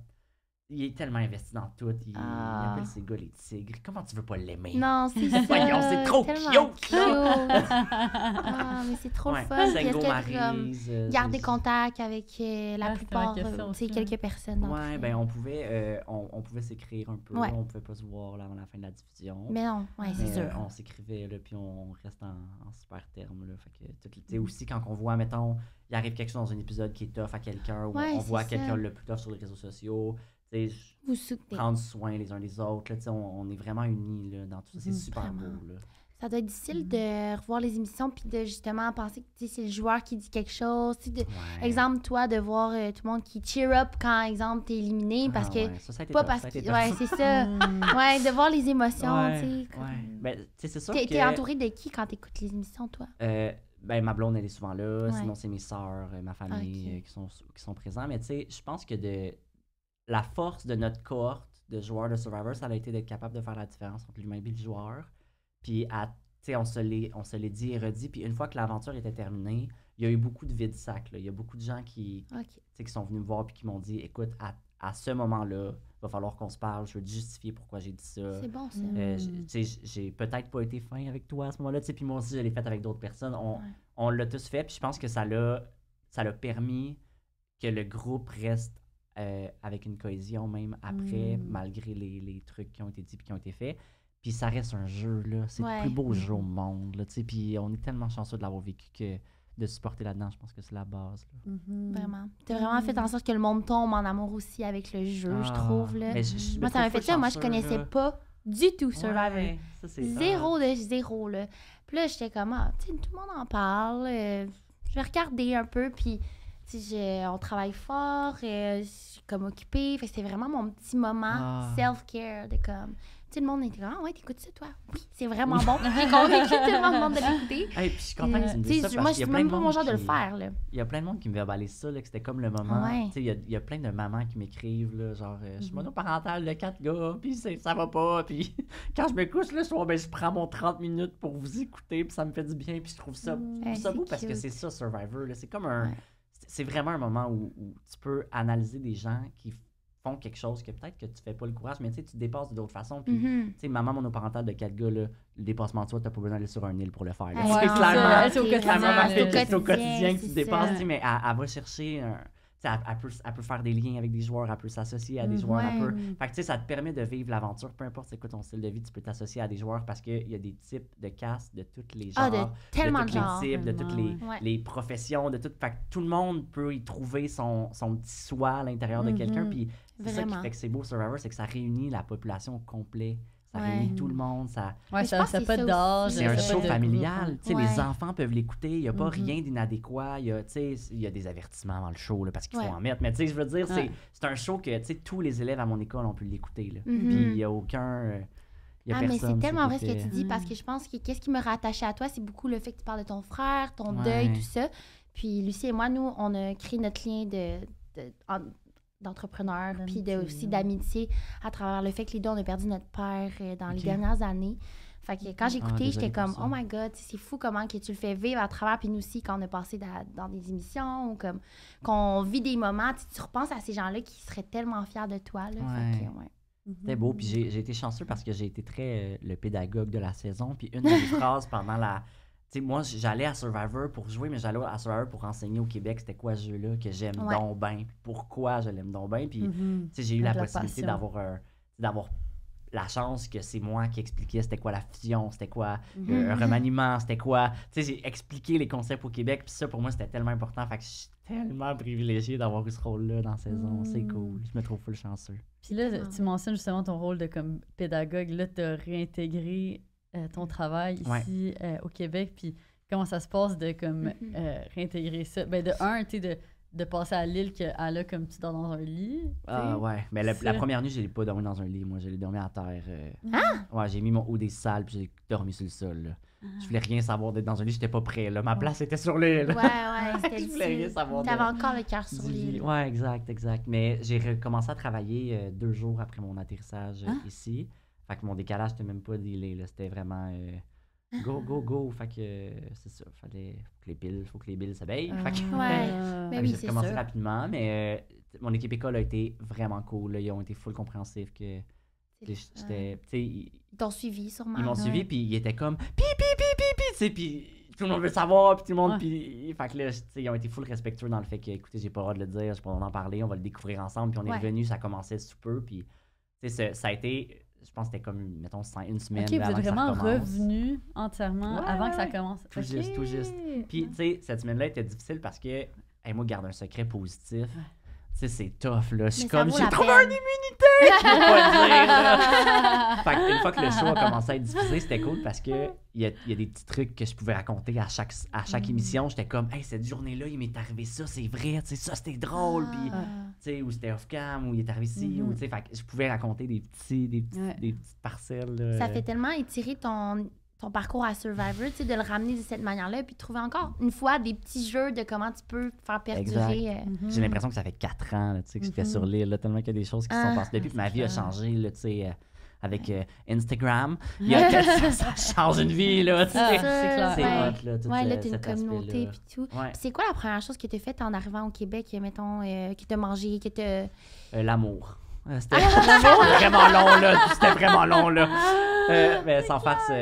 il est tellement investi dans tout. Il, il Ah. appelle ses gars les tigres. Comment tu veux pas l'aimer? Non, c'est ça. Voyons, c'est trop cute, là. Ah, mais c'est trop Ouais, fun. Puis est-ce euh, garder c'est- contact avec euh, la Ah, plupart, question euh, tu sais, aussi, quelques personnes. Ouais, eux. ben on pouvait, euh, on, on pouvait s'écrire un peu. Ouais. On pouvait pas se voir là, avant la fin de la diffusion. Mais non, ouais, c'est sûr. euh, on s'écrivait, là, puis on, reste en, en super terme. Là, fait que, tout- tu sais, aussi, quand on voit, mettons, il arrive quelque chose dans un épisode qui est tough à quelqu'un, ou Ouais, on c'est voit quelqu'un le plus tough sur les réseaux sociaux, Vous soutenez. prendre soin les uns des autres, là, tu sais, on, on est vraiment unis là, dans tout ça. C'est super vraiment. beau. Là. Ça doit être difficile Mhm. de revoir les émissions puis de justement penser que tu sais, c'est le joueur qui dit quelque chose. de- Ouais. Exemple, toi, de voir euh, tout le monde qui cheer up quand, exemple, t'es éliminé parce Ah, que. ouais, ça, ça a été Pas tough, parce que. Ouais, c'est ça. Ouais, de voir les émotions, Ouais, tu sais. comme- ouais. Ben, c'est sûr T'es que... t'es entouré de qui quand t'écoutes les émissions, toi? Euh, ben, ma blonde, elle est souvent là. Ouais. Sinon, c'est mes sœurs, euh, ma famille euh, qui, sont, qui sont présents. Mais tu sais, je pense que de la force de notre cohorte de joueurs de Survivor, ça a été d'être capable de faire la différence entre l'humain et le joueur. Puis, à- tu sais, on se l'est dit et redit. Puis, une fois que l'aventure était terminée, il y a eu beaucoup de vide sac. Il y a beaucoup de gens qui, qui sont venus me voir puis qui m'ont dit écoute, à, à ce moment-là, il va falloir qu'on se parle. Je veux te justifier pourquoi j'ai dit ça. C'est bon, ça. Euh, j- tu sais, j'ai peut-être pas été fin avec toi à ce moment-là, tu sais, puis moi aussi, je l'ai fait avec d'autres personnes. On, Ouais. on l'a tous fait, puis je pense que ça l'a, ça l'a permis que le groupe reste euh, avec une cohésion même après, Mm. malgré les, les trucs qui ont été dits et qui ont été faits. Puis ça reste un jeu, là. C'est Ouais. le plus beau jeu au monde, là, tu sais. Puis on est tellement chanceux de l'avoir vécu que de supporter là-dedans, je pense que c'est la base. là. Mhm. Vraiment. T'as vraiment fait en sorte que le monde tombe en amour aussi avec le jeu, je Ah, trouve. Là. mais je- je Moi, ça m'a fait ça. Moi, je connaissais là? pas du tout Survivor. Ouais, ça, Zéro de zéro, là. Puis là, j'étais comme, ah, tu sais, tout le monde en parle. euh, je vais regarder un peu, puis, tu on travaille fort, euh, je suis comme occupée. Fait c'était vraiment mon petit moment Ah. self-care, de comme, tu sais, le monde était comme, ah ouais, t'écoutes ça, toi? Oui, c'est vraiment bon. J'ai convaincu tellement de monde de l'écouter. Hey, puis je suis content que tu me dises sais, ça. parce c'est même pas mon genre de le faire, là. Il y a plein de monde qui me verbalise ça, là, que c'était comme le moment. Ouais. Tu sais, il y a, il y a plein de mamans qui m'écrivent, là, genre, euh, je suis Mhm. monoparentale de quatre gars, puis ça va pas, puis quand je me couche le soir, ben, je prends mon 30 minutes pour vous écouter, puis ça me fait du bien, puis je trouve ça, je trouve Ouais, ça beau parce que c'est ça, Survivor. C'est comme un. Ouais. C'est- vraiment un moment où, où tu peux analyser des gens qui font quelque chose que peut-être que tu fais pas le courage, mais tu sais, tu te dépasses d'autres façons. Puis, Mhm. tu sais, maman monoparentale de quatre gars, là, le dépassement de soi, t'as pas besoin d'aller sur un île pour le faire. Ouais, C'est ça, au quotidien, au que tu te dépasses, mais elle, elle va chercher un- Elle, elle peut, elle peut faire des liens avec des joueurs, elle peut s'associer à des Mhm. joueurs, elle Ouais. peut... Fait que tu sais, ça te permet de vivre l'aventure, peu importe c'est quoi ton style de vie, tu peux t'associer à des joueurs parce qu'il y a des types de castes de tous les genres, Ah, de tellement de tous les types, de toutes les, Ouais. les professions, de tout. Fait que tout le monde peut y trouver son, son petit soi à l'intérieur de quelqu'un. Mhm. Puis c'est ça qui fait que c'est beau Survivor, c'est que ça réunit la population au complet. Ça Ouais. réunit tout le monde. Ça... Ouais, ça n'a pas d'âge. C'est un show familial. groupe. Tu sais, Ouais. Les enfants peuvent l'écouter. Il n'y a pas Mhm. rien d'inadéquat. Il y a, tu sais, il y a des avertissements dans le show là, parce qu'il faut en mettre. Mais tu sais, je veux dire, c'est Ouais. c'est un show que tu sais, tous les élèves à mon école ont pu l'écouter. là. Mhm. Puis il n'y a aucun. euh, y a Ah, mais personne, c'est tellement vrai ce que tu dis parce Mm. que je pense que qu'est-ce qui me rattachait à toi, c'est beaucoup le fait que tu parles de ton frère, ton Ouais. deuil, tout ça. Puis Lucie et moi, nous, on a créé notre lien de, de- en- d'entrepreneur, puis de, aussi d'amitié à travers le fait que les deux, on a perdu notre père euh, dans les dernières années. Fait que quand j'écoutais, désolé j'étais comme, oh my god, c'est fou comment que tu le fais vivre à travers. Puis nous aussi, quand on a passé da- dans des émissions, ou comme qu'on vit des moments, tu, tu repenses à ces gens-là qui seraient tellement fiers de toi. Là. Fait que, Ouais. ouais. C'était beau, puis j'ai été chanceux parce que j'ai été très euh, le pédagogue de la saison. Puis une de mes phrases pendant la. Tu sais, moi, j'allais à Survivor pour jouer, mais j'allais à Survivor pour enseigner au Québec c'était quoi ce jeu-là que j'aime Ouais. donc bien, pourquoi je l'aime donc bien. Puis, Mhm. sais, j'ai eu la Avec la possibilité d'avoir un- d'avoir la chance que c'est moi qui expliquais c'était quoi la fusion, c'était quoi Mhm. euh, un remaniement, c'était quoi. Tu sais, j'ai expliqué les concepts au Québec, puis ça, pour moi, c'était tellement important. Fait que je suis tellement privilégié d'avoir eu ce rôle-là dans la saison. C'est Mm. cool. Je me trouve full chanceux. Puis là, tu mentionnes justement ton rôle de comme pédagogue. Là, tu as réintégré ton travail Ouais. ici euh, au Québec. Puis comment ça se passe de comme Mhm. euh, réintégrer ça? Ben, de un, tu sais, de, de passer à l'île qu'elle a comme tu dors dans un lit. Ah ouais, mais la, Ça. la première nuit, je l'ai pas dormi dans un lit, moi, je l'ai dormi à terre. euh. Ah! Ouais, j'ai mis mon haut des salles, puis j'ai dormi sur le sol. là. Je voulais rien savoir d'être dans un lit, j'étais pas prêt. Là. Ma place était sur l'île. Ouais, ouais, c'était Je voulais rien savoir T'avais encore le cœur sur l'île. Ouais, exact, exact. Mais j'ai recommencé à travailler euh, deux jours après mon atterrissage euh, Ah. ici. Fait que mon décalage, c'était même pas délai, là. C'était vraiment euh, go, go, go. Fait que euh, c'est ça. Fallait faut que les piles, faut que les billes s'abeillent. Fait que- Ouais. Ah. Fait que oui, j'ai commencé rapidement, mais euh, mon équipe école a été vraiment cool. là. Ils ont été full compréhensifs que j'étais. ils- t'ont suivi, sûrement. ils m'ont Ouais. suivi, puis ils étaient comme pi, pi, pi, pi, pi, tu sais, puis tout le monde veut savoir, puis tout le monde, Ouais. puis. Fait que là, ils ont été full respectueux dans le fait que, écoutez, j'ai pas le droit de le dire, j'ai pas d'en parler, on va le découvrir ensemble, puis on est Ouais. revenu, ça commençait sous peu, puis, tu sais, ça- ça a été, je pense que c'était comme, mettons, une semaine Ok, vous êtes vraiment revenu entièrement Ouais, avant que ça commence. Tout juste, tout juste. Puis, tu sais, cette semaine-là était difficile parce que, hey, moi, garde un secret positif. Sais, c'est tough, là. Je suis comme, j'ai trouvé peine. une immunité! Je dire, là. Fait que une fois que le show a commencé à être diffusé, c'était cool parce que il y a, il y a des petits trucs que je pouvais raconter à chaque, à chaque Mm. émission. J'étais comme, hey, cette journée-là, il m'est arrivé ça, c'est vrai, tu sais, ça, c'était drôle. Puis, Ah. tu sais, ou c'était off-cam, ou il est arrivé ici, Mhm. ou, tu sais, fait que je pouvais raconter des petits, des, petits- Ouais. des petites parcelles. là. Ça fait tellement étirer ton, ton parcours à Survivor, tu sais, de le ramener de cette manière-là, puis de trouver encore une fois des petits jeux de comment tu peux faire perdurer. euh, Mhm. J'ai l'impression que ça fait quatre ans là, tu sais, que je fais Mhm. sur l'île, tellement qu'il y a des choses qui se Ah, sont passées depuis. ah, puis ma vie a changé, là, tu sais, euh, avec euh, Instagram. Il y a ça, ça change une vie, là, tu Ah, sais. c'est clair. C'est ouais. hot, là, tout Ouais, ce- là, t'as une communauté, puis tout. Ouais. Puis c'est quoi la première chose que t'as faite en arrivant au Québec, mettons, euh, que t'as mangé, que t'as... Euh, L'amour. Euh, C'était vraiment long, là. C'était vraiment long, là. Euh, mais sans faire, tu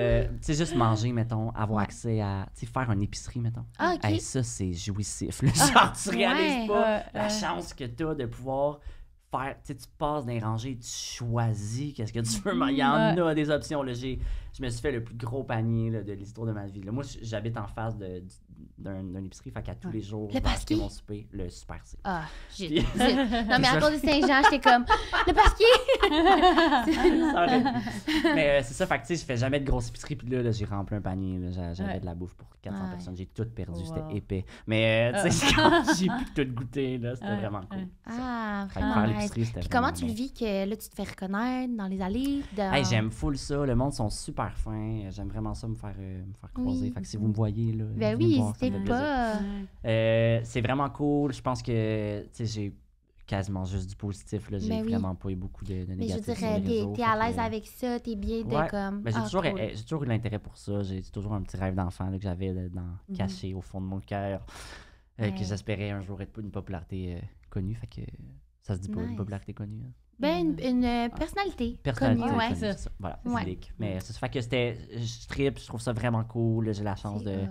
sais, juste manger, mettons, avoir accès à, tu sais, faire une épicerie, mettons. Ah, OK. Hey, ça, c'est jouissif. là. Genre, tu réalises ouais. pas Ouais, la chance que tu as de pouvoir faire. Tu sais, tu passes dans les rangées, tu choisis qu'est-ce que tu veux. mais Il y en a des options. Là. J'ai- Je me suis fait le plus gros panier là, de l'histoire de ma vie. là. Moi, j'habite en face de- du- d'un d'un épicerie, fait qu'à tous les jours, Le je vais mon souper, le super C. Ah, j'ai... Non, mais ça. à cause de Saint-Jean, j'étais comme, le pasquier! Ça mais euh, c'est ça, fait que tu sais, je fais jamais de grosse épicerie, puis là, là, j'ai rempli un panier, j'avais Ouais. de la bouffe pour 400 Ouais. personnes, j'ai tout perdu, Wow. c'était épais. Mais euh, tu sais, quand j'ai pu tout goûter, là, c'était Ouais, vraiment cool. Ah, Fait que vraiment faire nice. l'épicerie, c'était Puis comment tu le vis que là, tu te fais reconnaître dans les allées? dans- Hey, j'aime full ça. Le monde sont super fins. J'aime vraiment ça me faire, euh, me faire croiser. Oui. Fait que si vous me voyez, là. Ben oui, n'hésitez pas. Euh, c'est vraiment cool. Je pense que tu sais, j'ai quasiment juste du positif. Là. J'ai Ben oui. vraiment pas eu beaucoup de, de Mais je les t'es, réseaux, t'es fait à que- l'aise avec ça, t'es bien de Ouais. comme. Ben, j'ai, ah, toujours, cool. eh, j'ai toujours eu de l'intérêt pour ça. J'ai toujours un petit rêve d'enfant là, que j'avais là, dans, Mhm. caché au fond de mon cœur. euh, Ouais. Que j'espérais un jour être une popularité euh, connue. Fait que Ça se dit pas, une popularité connue. hein. Ben, une, une, euh, personnalité. Personnalité connue, ouais. connue, ça. Voilà, Ouais. Mais ça fait que c'était. Je tripe, je trouve ça vraiment cool. J'ai la chance de, hot.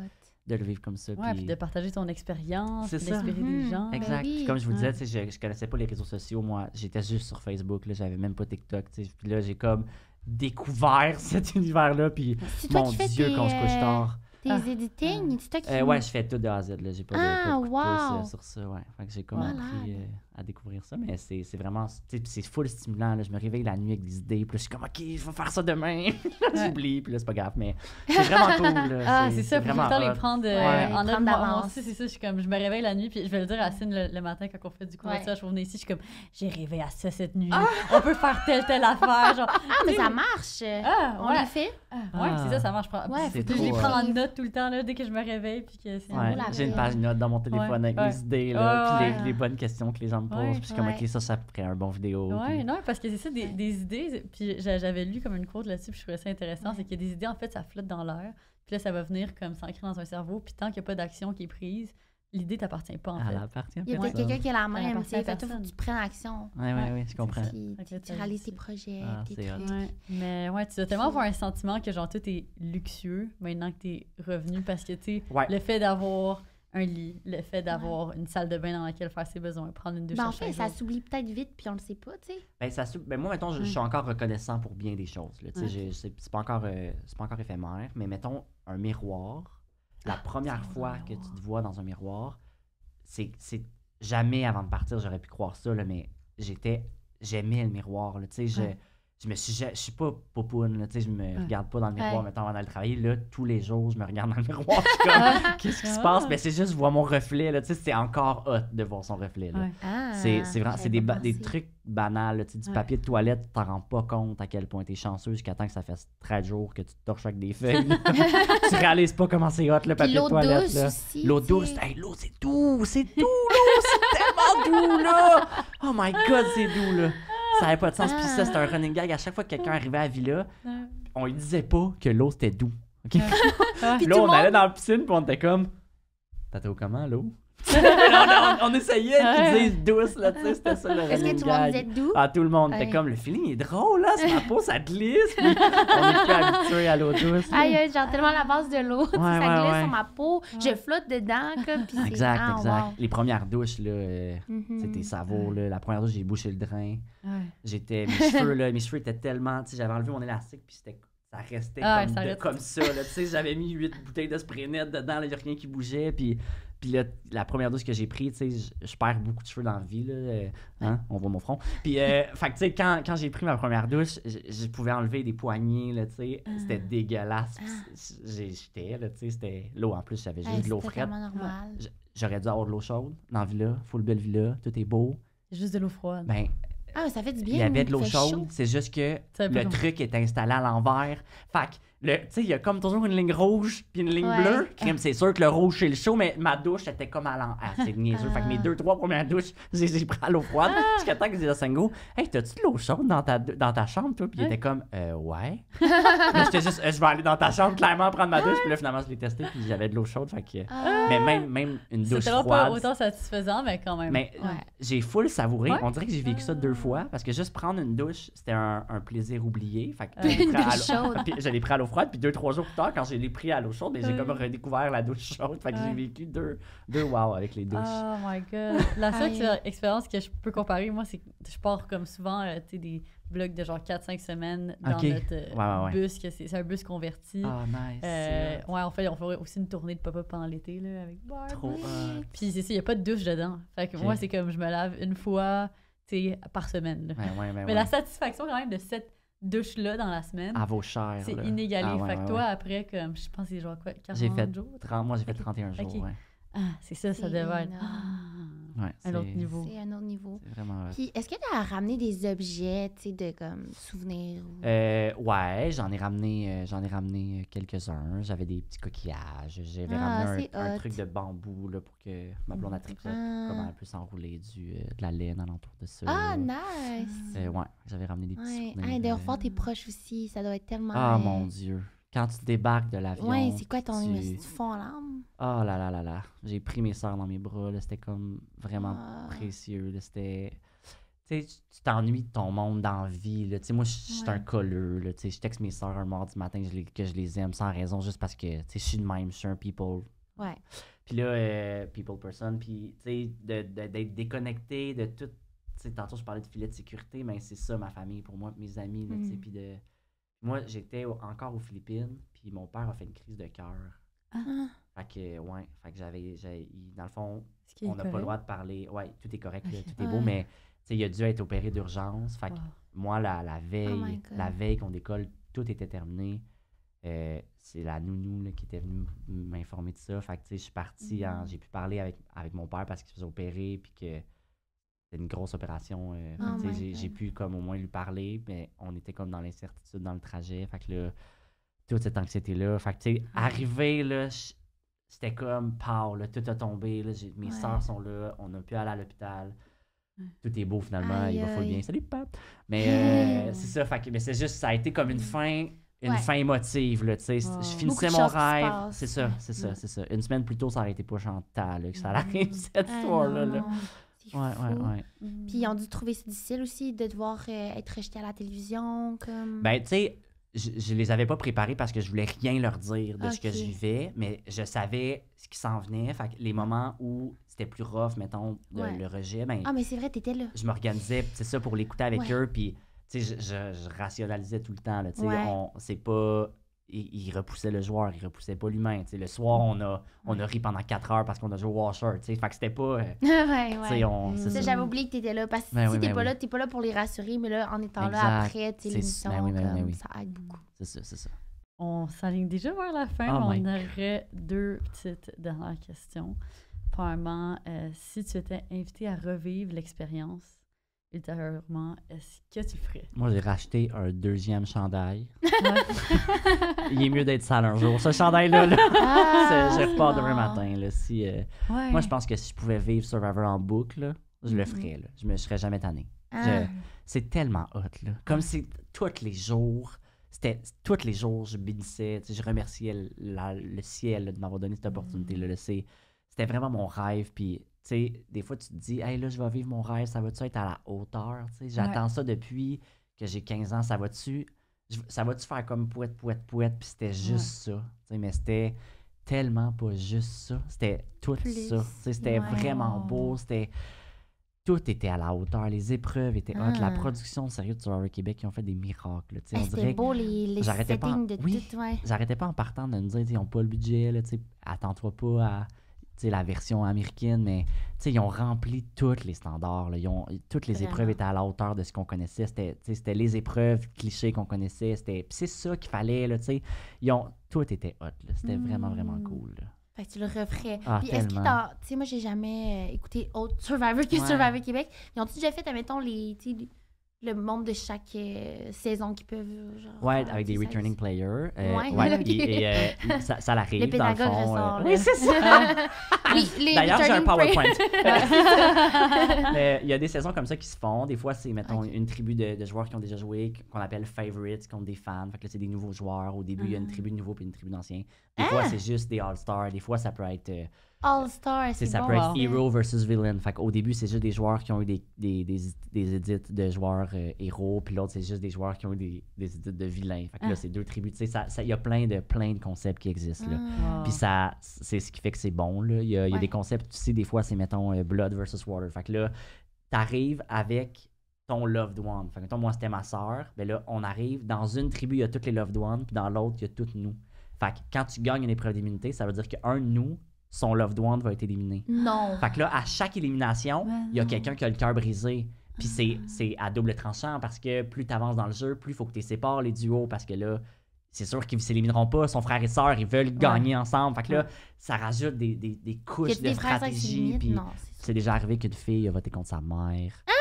de le vivre comme ça. Ouais, puis- puis de partager ton expérience, C'est puis ça. d'inspirer Mhm. des gens. Ben Exact. oui. Puis comme je vous disais, Ouais. tu sais, je, je connaissais pas les réseaux sociaux. Moi, j'étais juste sur Facebook. Là, j'avais même pas TikTok. tu sais. Puis là, j'ai comme découvert cet univers-là. Puis mon Dieu, quand je couche euh, tard. Tes Ah. editing, c'est toi qui... Euh, ouais, je fais tout de A à Z. Là. J'ai pas de, pas de Ah, de pouce, euh, wow. sur ça. Ouais. Fait que j'ai comme appris euh, à découvrir ça. Mais c'est c'est vraiment. tu sais, puis c'est full stimulant. Là. Je me réveille la nuit avec des idées. Puis là, je suis comme, OK, je vais faire ça demain. J'oublie. Puis là, c'est pas grave. Mais c'est vraiment cool. Là. Ah, c'est ça, faut tout vraiment le temps les prendre euh, Ouais. en Prendre d'avance. c'est ça. Je suis comme, je me réveille la nuit, puis je vais le dire à Cine le, le matin quand on fait du Ouais. courage. Je revenais ici, je suis comme, j'ai rêvé à ça cette nuit. On peut faire telle, telle affaire. Genre, Ah, mais ça marche. Ah, On ouais. les fait. Ah, ouais, Ah. c'est ça, ça marche. Je prends- Ouais, C'est je les trop, prends en note tout le temps, là, dès que je me réveille, puis que c'est Ouais, j'ai une page note dans mon téléphone Ouais, avec ouais. mes idées, là, Ouais, puis les, ouais. les bonnes questions que les gens me posent. Ouais, puis comme, ouais. OK, ça, ça ferait un bon vidéo. Ouais, puis- non, parce que c'est ça, des, des idées. Puis j'a- j'avais lu comme une quote là-dessus, puis je trouvais ça intéressant. C'est que des idées, en fait, ça flotte dans l'air. Puis là, ça va venir comme s'ancrer dans un cerveau. Puis tant qu'il n'y a pas d'action qui est prise, l'idée t'appartient pas, en Elle fait. appartient Il y a peut-être quelqu'un qui a la même. tu sais, faut que tu prennes action. Ouais, ouais, ouais, je comprends. tu t'as réalises tes projets, Ah, tes trucs. Ouais. Mais ouais, tu dois tellement avoir un sentiment que genre tout est luxueux maintenant que t'es revenu parce que tu sais, Ouais. le fait d'avoir un lit, le fait d'avoir une salle de bain dans laquelle faire ses besoins, prendre une douche Ben, à en fait, ça s'oublie peut-être vite, puis on le sait pas, tu sais. Ben, ça, sou- ben, moi, mettons, je, je suis encore reconnaissant pour bien des choses. Là, tu sais, Ouais. j'ai- c'est c'est pas, encore, euh, c'est pas encore éphémère, mais mettons un miroir. La première c'est fois que tu te vois dans un miroir, c'est c'est jamais avant de partir, j'aurais pu croire ça, là, mais j'étais. J'aimais le miroir. Là, tu sais. Je me suis. Je suis pas popoune, là, tu sais, je me regarde pas dans le miroir, Ouais. mettons, avant d'aller travailler. Là, tous les jours, je me regarde dans le miroir. je suis comme, qu'est-ce qui se passe? Ah. Mais c'est juste voir mon reflet, là, tu sais, c'est encore hot de voir son reflet. Là. Ouais. Ah, C'est c'est vraiment c'est des, ba- trucs banals. là, tu sais, du Ouais. papier de toilette, tu t'en rends pas compte à quel point t'es chanceux jusqu'à temps que ça fait 13 jours que tu te torches avec des feuilles. tu réalises pas comment c'est hot le papier de toilette. là. aussi. L'eau douce, hey, l'eau c'est doux, c'est doux l'eau, c'est tellement doux là. Oh my god, c'est doux là. Ça avait pas de sens. Puis ça, c'était un running gag. À chaque fois que quelqu'un arrivait à la villa, on lui disait pas que l'eau c'était doux. ok? Puis Là, on allait dans la piscine, puis on était comme. T'as au comment l'eau? On, on- on essayait qu'ils disent douce, là, tu sais, c'était ça le Est-ce que tout le monde disait doux? Ah, tout le monde Ouais. comme, le feeling est drôle, là, sur ma peau, ça glisse. Puis on est plus habitué à l'eau douce. Aïe, aïe, genre tellement la base de l'eau, Ouais, ça ouais, glisse ouais. sur ma peau, je flotte dedans, comme, puis c'est... Exact, ah, exact. wow. Les premières douches, là, euh, Mhm. c'était savour, là. La première douche, j'ai bouché le drain. Ouais. J'étais, mes cheveux, là, mes cheveux étaient tellement, tu sais, j'avais enlevé mon élastique, puis c'était, ça restait Ah, comme, ça de- comme ça, là. Tu sais, j'avais mis huit bouteilles de spray net dedans, il n'y a rien qui bougeait, puis... Puis là, la première douche que j'ai prise, tu sais, je, perds beaucoup de cheveux dans la vie, là. euh, hein, on voit mon front. Puis, euh, fait que, tu sais, quand, quand j'ai pris ma première douche, je, pouvais enlever des poignées, là, tu sais. C'était dégueulasse. J'ai- J'étais, là, tu sais, c'était l'eau en plus, j'avais juste de l'eau. J- J'aurais dû avoir de l'eau chaude dans la villa, full belle villa, tout est beau. Juste de l'eau froide. Ben, Ah, ça fait du bien. il y avait de l'eau chaude, chaud. c'est juste que le truc est installé à l'envers. Fait que, tu sais, il y a comme toujours une ligne rouge puis une ligne Ouais. bleue. Crème, c'est sûr que le rouge, c'est le chaud, mais ma douche était comme à l'envers. Ah, c'est niaiseux. Fait que mes Ah. deux, trois premières douches, j'ai j'ai pris à l'eau froide. Jusqu'à temps que je disais à Sango, Hey, t'as-tu de l'eau chaude dans ta, dans ta chambre, toi? Puis il était comme, euh, ouais. Puis là, j'étais juste, Euh, je vais aller dans ta chambre, clairement, prendre ma douche. Puis là, finalement, je l'ai testé, puis j'avais de l'eau chaude. Fait que, Ah. mais même, même une douche tellement pas froide. autant satisfaisant, mais quand même. Mais Ouais. j'ai full savouré. Ouais. On dirait que j'ai vécu ça deux fois parce que juste prendre une douche, c'était un, un plaisir oublié. Fait que Euh, je l'ai Une pris à douche l'eau- chaude. pris à l'eau froide. Puis deux, trois jours plus tard, quand je l'ai pris à l'eau chaude, ben, j'ai Ouais. comme redécouvert la douche chaude. Fait que j'ai vécu deux, deux wow avec les douches. Oh my god. La seule expérience que je peux comparer, moi, c'est que je pars comme souvent, euh, tu sais, des blocs de genre 4-5 semaines dans notre euh, Ouais, ouais, ouais. bus, que c'est c'est un bus converti. Ah, nice. Euh, ouais, on fait, on fait aussi une tournée de pop-up pendant l'été, là, avec Barbie. Trop hot. Puis c'est ça, il n'y a pas de douche dedans. Fait que moi, c'est comme je me lave une fois, tu sais, par semaine. ouais, ouais, Mais ouais. la satisfaction, quand même, de cette douche-là dans la semaine, À vos chairs. c'est inégalé. Ah, ouais, fait que ouais, toi, ouais. après, comme, je pense que c'est genre quoi, 40 J'ai fait jours? 30 moi, j'ai fait Ok. 31 jours. Ok. Ouais. Ah, c'est ça, ça devait être. Ouais, un autre c'est- niveau. C'est un autre niveau. C'est vraiment hot. Puis, est-ce que tu as ramené des objets, tu sais, de comme souvenirs ou... Euh, ouais, j'en ai ramené, euh, j'en ai ramené euh, quelques-uns. J'avais des petits coquillages. J'avais Ah, ramené un, truc de bambou là, pour que ma blonde a tripote, Ah. comment elle peut s'enrouler du, euh, de la laine alentour de ça. Ah, là. nice! Euh, ouais, j'avais ramené des petits Ouais. souvenirs. Hey, d'ailleurs, voir tes proches aussi, ça doit être tellement... Ah mon Dieu. Quand tu débarques de l'avion. Ouais, c'est quoi ton tu- tu... fond en larmes? Oh là là là là. J'ai pris mes sœurs dans mes bras. C'était comme vraiment Ah. précieux. C'était. tu sais, tu t'ennuies de ton monde dans la vie. Là. Tu sais, moi, je suis Ouais. un colleux. Là. Tu sais, Je texte mes soeurs un mardi matin je les- que je les aime sans raison, juste parce que tu sais, je suis de même, je suis un people. Ouais. Puis là, euh, people person, puis tu sais, d'être déconnecté de tout. Tu sais, tantôt, je parlais de filet de sécurité, mais c'est ça ma famille pour moi, mes amis. Mm. puis de... Moi, j'étais au- encore aux Philippines, puis mon père a fait une crise de cœur. Ah, Fait que, ouais, fait que j'avais, j'avais- il- dans le fond, Ce qui est on n'a pas le correct. droit de parler. Ouais, tout est correct, là, tout est beau, Ouais. mais tu sais, il a dû être opéré d'urgence. Fait que Wow. moi, la, la Oh veille, my God. la veille qu'on décolle, tout était terminé. Euh, c'est la nounou là, qui était venue m- m'informer de ça. Fait que, tu sais, je suis parti, en- Mhm. j'ai pu parler avec, avec mon père parce qu'il se faisait opérer, puis que c'était une grosse opération. euh, Oh j'ai, pu comme au moins lui parler, mais on était comme dans l'incertitude dans le trajet. Fait que là, toute cette anxiété-là. Fait que, tu sais, arrivé, là, c'était comme, pow, là, tout a tombé. Là, mes Ouais. soeurs sont là, on a pu aller à l'hôpital. Ouais. Tout est beau finalement, il va Aïe, bien. Salut, papa! Mais euh, c'est ça, fait que- mais c'est juste, ça a été comme une fin, une Ouais. fin émotive, là, tu sais. Wow. Je finissais mon rêve. C'est ça, c'est ça, Ouais. c'est ça. Une semaine plus tôt, ça aurait été pas Chantal, que ça Mm. arrive, cette Ah, histoire-là. non, là. C'est Ouais, ouais, fou. ouais. Puis ils ont dû trouver ça difficile aussi de devoir euh, être rejeté à la télévision, comme... Ben, tu sais, je, je les avais pas préparés parce que je voulais rien leur dire de ce que je vivais, mais je savais ce qui s'en venait. Fait que les moments où c'était plus rough, mettons, le, Ouais. le rejet, ben, Ah, mais c'est vrai, t'étais là. je m'organisais, c'est ça, pour l'écouter avec Ouais. eux, puis, tu sais, je, je- je rationalisais tout le temps, là, tu sais, Ouais. on- c'est pas... Il, il repoussait le joueur, il repoussait pas l'humain, tu sais. Le soir, on a, on a ri pendant 4 heures parce qu'on a joué au washer, tu sais. Fait que c'était pas... euh, ouais, Tu sais, ouais. on... c'est Ça, ça. j'avais oublié que t'étais là. Parce que Ben si oui, t'es ben pas oui. là, t'es pas là pour les rassurer, mais là, en étant là après, tu sais, C'est- l'émission, ben oui, ben ben ça aide beaucoup. C'est ça, c'est ça. On s'aligne déjà vers la fin, Oh on aurait deux petites dernières questions. Premièrement, euh, si tu étais invité à revivre l'expérience ultérieurement, est-ce que tu le ferais? Moi, j'ai racheté un deuxième chandail. Il est mieux d'être sale un jour. Ce chandail-là, là, Ah, je repars demain matin. Là, si, euh, Ouais. Moi, je pense que si je pouvais vivre Survivor en boucle, là, je le Mhm. ferais. Là. Je me je serais jamais tanné. Ah. C'est tellement hot. Là. Comme si tous les jours, c'était tous les jours, je bénissais, je remerciais le, la- le ciel là, de m'avoir donné cette opportunité-là. là. C'est- C'était vraiment mon rêve. Puis, sais, des fois, tu te dis, hey, là, je vais vivre mon rêve, ça va-tu être à la hauteur? J'attends ça depuis que j'ai 15 ans, ça va-tu ça va-tu faire comme pouette, pouette, pouette? Puis c'était juste ça. Mais c'était tellement pas juste ça. C'était tout Plus. ça. C'était Ouais. vraiment beau. C'était tout était à la hauteur. Les épreuves étaient hot. La production, sérieux, de Survivor Québec, ils ont fait des miracles. C'était beau, les, les j'arrêtais pas en- de Oui. tout, ouais. J'arrêtais pas en partant de me dire, ils n'ont pas le budget, attends-toi pas à la version américaine, mais ils ont rempli tous les standards. là. Ils ont, toutes les épreuves étaient à la hauteur de ce qu'on connaissait. C'était les épreuves clichés qu'on connaissait. C'est ça qu'il fallait. Là, tu sais. ils ont, tout était hot. là. C'était vraiment, vraiment Mm. cool. là. Fait que tu le referais. Ah, Puis est-ce que t'as. Tu sais, moi, j'ai jamais euh, écouté autre Survivor que Ouais. Survivor Québec. Ils ont-tu déjà fait, admettons, les, le monde de chaque euh, saison qu'ils peuvent. euh, Genre, Ouais, avec des ça- returning players. euh, Ouais, ouais, puis- et, euh, ça, ça l'arrive, Le dans le fond. euh, ressort. là. oui, c'est ça. oui, les D'ailleurs, j'ai un PowerPoint. il y a des saisons comme ça qui se font. Des fois, c'est, mettons, une tribu de, de joueurs qui ont déjà joué, qu'on appelle favorites, contre des fans. Fait que là, c'est des nouveaux joueurs. Au début, il y a une Ah. tribu de nouveaux puis une tribu d'anciens. Des Ah! fois, c'est juste des All-Stars. Des fois, ça peut être, euh, All-Star, c'est- c'est ça bon. peut être hero versus villain. Fait qu'au début, c'est juste des joueurs qui ont eu des, des, des, des edits de joueurs euh, héros. Puis l'autre, c'est juste des joueurs qui ont eu des, des edits de vilains. Fait que là, Ah. c'est deux tribus. Tu sais, ça- ça- il y a plein de, plein de concepts qui existent. Là. Ah. Puis ça, c'est ce qui fait que c'est bon. Là. Il y a, il y a Ouais. des concepts, tu sais, des fois, c'est, mettons, euh, blood versus water. Fait que là, t'arrives avec ton loved one. Fait que, mettons, moi, c'était ma sœur. Mais là, on arrive, dans une tribu, il y a toutes les loved ones, puis dans l'autre, il y a toutes nous. Fait que quand tu gagnes une épreuve d'immunité, ça veut dire qu'un de nous, son loved one va être éliminé. Non. Fait que là, à chaque élimination, il y a quelqu'un qui a le cœur brisé. Puis c'est, c'est à double tranchant parce que plus tu avances dans le jeu, plus il faut que tu sépares les duos parce que là, c'est sûr qu'ils ne s'élimineront pas. Son frère et sœur, ils veulent gagner ensemble. Fait que là, Ouais. ça rajoute des, des, des Y couches de des stratégie. Puis c'est déjà arrivé qu'une fille a voté contre sa mère. Ah!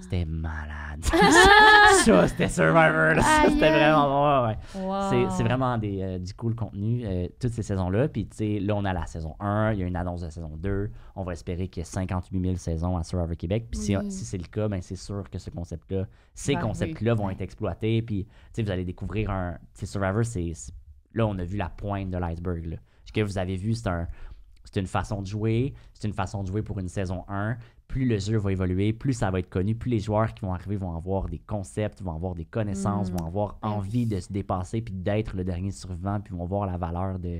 C'était malade. ça, c'était Survivor. là. Ça, Aïe, c'était vraiment. Ouais, ouais. Wow. C'est, c'est vraiment des, euh, du cool contenu, euh, toutes ces saisons-là. Puis, tu sais, là, on a la saison 1, il y a une annonce de saison 2. On va espérer qu'il y ait 58 000 saisons à Survivor Québec. Puis, si, Oui. si c'est le cas, ben, c'est sûr que ce concept-là, ces Ben oui. concepts-là vont être exploités. Puis, tu sais, vous allez découvrir un. Tu sais, Survivor, c'est. c'est- Là, on a vu la pointe de l'iceberg. Là. Ce que vous avez vu, c'est un. C'est une façon de jouer, c'est une façon de jouer pour une saison 1. Plus le jeu va évoluer, plus ça va être connu, plus les joueurs qui vont arriver vont avoir des concepts, vont avoir des connaissances, Mm. vont avoir Ben envie de se dépasser puis d'être le dernier survivant, puis vont voir la valeur de.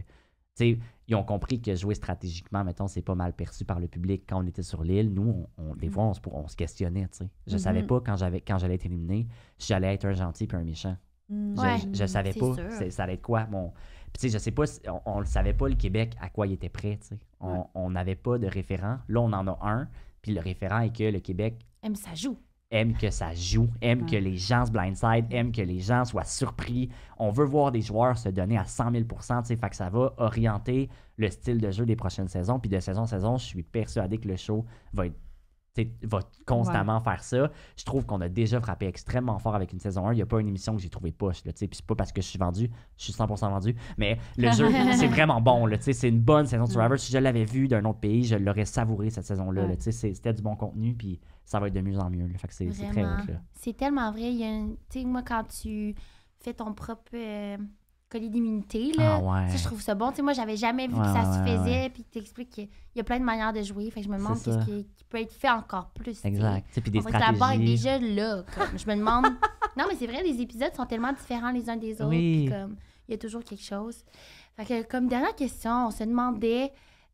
Tu sais, ils ont compris que jouer stratégiquement, mettons, c'est pas mal perçu par le public quand on était sur l'île. Nous, on, on- des fois, on se, on se questionnait, tu sais. Je Mhm. savais pas quand j'avais quand j'allais être éliminé, si j'allais être un gentil puis un méchant. Mm. Je, Ouais, je, je savais pas ça allait être quoi. Mon... Puis, tu sais, je sais pas, si- on, le savait pas, le Québec, à quoi il était prêt. tu sais. On n'avait pas de référent. Là, on en a un. Puis le référent est que le Québec Même ça joue. aime que ça joue, aime que les gens se blindside, aime que les gens soient surpris. On veut voir des joueurs se donner à 100 000 tu sais, fait que ça va orienter le style de jeu des prochaines saisons. Puis de saison en saison, je suis persuadé que le show va être va constamment faire ça. Je trouve qu'on a déjà frappé extrêmement fort avec une saison 1. Il n'y a pas une émission que j'ai trouvé poche. Là, tu sais, puis c'est pas parce que je suis vendu, je suis 100% vendu, mais le jeu, c'est vraiment bon. là, tu sais, C'est une bonne saison de Survivor. Si je l'avais vu d'un autre pays, je l'aurais savouré cette saison-là. là, Ouais. tu sais, c'est- C'était du bon contenu, puis ça va être de mieux en mieux. là. Fait que c'est très là. C'est tellement vrai. Il y a une- Tu sais, moi, quand tu fais ton propre euh, collier d'immunité, là, Ah ouais. je trouve ça bon. Tu sais, moi, j'avais jamais vu Ouais, que ça ouais, se faisait, puis tu expliques qu'il y a plein de manières de jouer. Fait que je me demande qu'est-ce qui, qui peut être fait encore plus. Exact. Puis des dirait que la barre est stratégies. déjà là. Comme, je me demande. non, mais c'est vrai, les épisodes sont tellement différents les uns des autres. Oui. comme, il y a toujours quelque chose. Fait que, comme dernière question, on se demandait.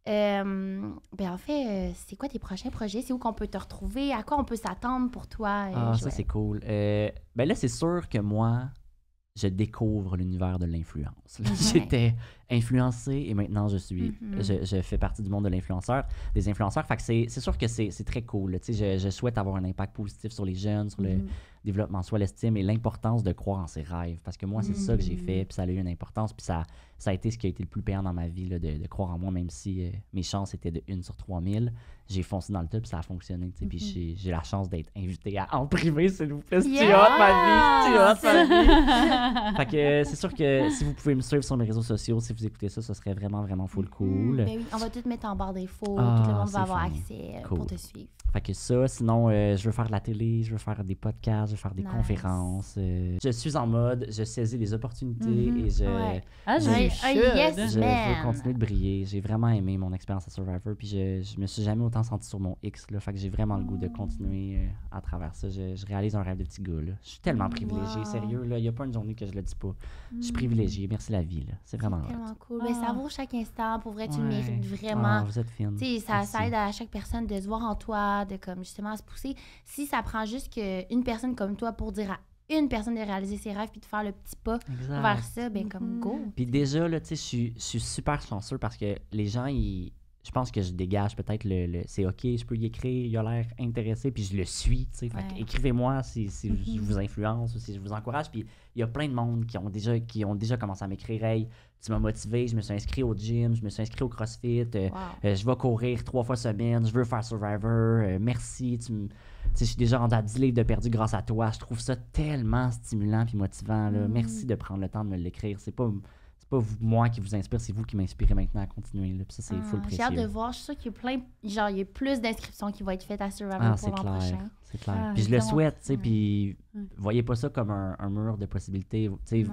euh, ben en fait, euh, c'est quoi tes prochains projets? C'est où qu'on peut te retrouver? À quoi on peut s'attendre pour toi? euh, Ah, ça, c'est cool. Euh, ben là, c'est sûr que moi, je découvre l'univers de l'influence. Ouais. J'étais influencé et maintenant, je suis, Mhm. je, je fais partie du monde de l'influenceur, des influenceurs. Fait que c'est sûr que c'est très cool. là. Tu sais, Je, je souhaite avoir un impact positif sur les jeunes, sur le Développement soit l'estime et l'importance de croire en ses rêves. Parce que moi, c'est ça que j'ai Mhm. fait, puis ça a eu une importance, puis ça, ça a été ce qui a été le plus payant dans ma vie, là, de, de croire en moi, même si euh, mes chances étaient de 1 sur 3000. J'ai foncé dans le puis ça a fonctionné. sais, Puis Mhm. j'ai- j'ai la chance d'être invité à en privé, s'il vous plaît. C'est Yeah! hot, ma vie. Hot, ma vie. fait que euh, c'est sûr que si vous pouvez me suivre sur mes réseaux sociaux, si vous écoutez ça, ce serait vraiment, vraiment full cool. Ben oui, on va tout mettre en barre d'infos. Ah, tout le monde va avoir fun. accès euh, Cool. pour te suivre. Fait que ça, sinon, euh, je veux faire de la télé, je veux faire des podcasts, je veux faire des Nice. conférences. euh, je suis en mode, je saisis les opportunités Mhm. et je, Ouais. Ah, un should. yes. je veux continuer de briller. J'ai vraiment aimé mon expérience à Survivor, puis je, je me suis jamais autant senti sur mon X. Là, fait que j'ai vraiment le goût de continuer euh, à travers ça. Je, je réalise un rêve de petit gars. Là. Je suis tellement privilégié, Wow. sérieux. Il n'y a pas une journée que je le dis pas. Je suis privilégié. Merci la vie. là. C'est vraiment C'est hot. tellement cool. Ben, ça Ah. vaut chaque instant. Pour vrai, tu le mérites Ah, vraiment. vous êtes fine. Tu sais, ça, ça aide à chaque personne de se voir en toi, de comme justement se pousser. Si ça prend juste que une personne comme toi pour dire à une personne de réaliser ses rêves puis de faire le petit pas Exact. vers ça, ben comme go. Puis déjà, là, tu sais, je suis- super chanceux parce que les gens, ils, je pense que je dégage peut-être le, le- c'est OK, je peux y écrire, il a l'air intéressé, puis je le suis, tu sais. Ouais. écrivez-moi si, si je Mhm. vous influence ou si je vous encourage. Puis il y a plein de monde qui ont déjà, qui ont déjà commencé à m'écrire Hey, tu m'as motivé, je me suis inscrit au gym, je me suis inscrit au CrossFit, euh, Wow. euh, je vais courir trois fois semaine, je veux faire Survivor, euh, merci, tu me- je suis déjà rendu à 10 livres de perdu grâce à toi. Je trouve ça tellement stimulant puis motivant. Là. Mm. Merci de prendre le temps de me l'écrire. C'est pas, c'est pas vous- moi qui vous inspire, c'est vous qui m'inspirez maintenant à continuer. Là. Puis ça, c'est Ah, full J'ai précieux. hâte de voir. Je suis sûre qu'il y a plein. Genre, il y a plus d'inscriptions qui vont être faites à Survivor Ah, pour c'est l'an clair. prochain. C'est clair. Ah, puis je le souhaite, tu sais, puis voyez pas ça comme un, un mur de possibilités. Tu sais,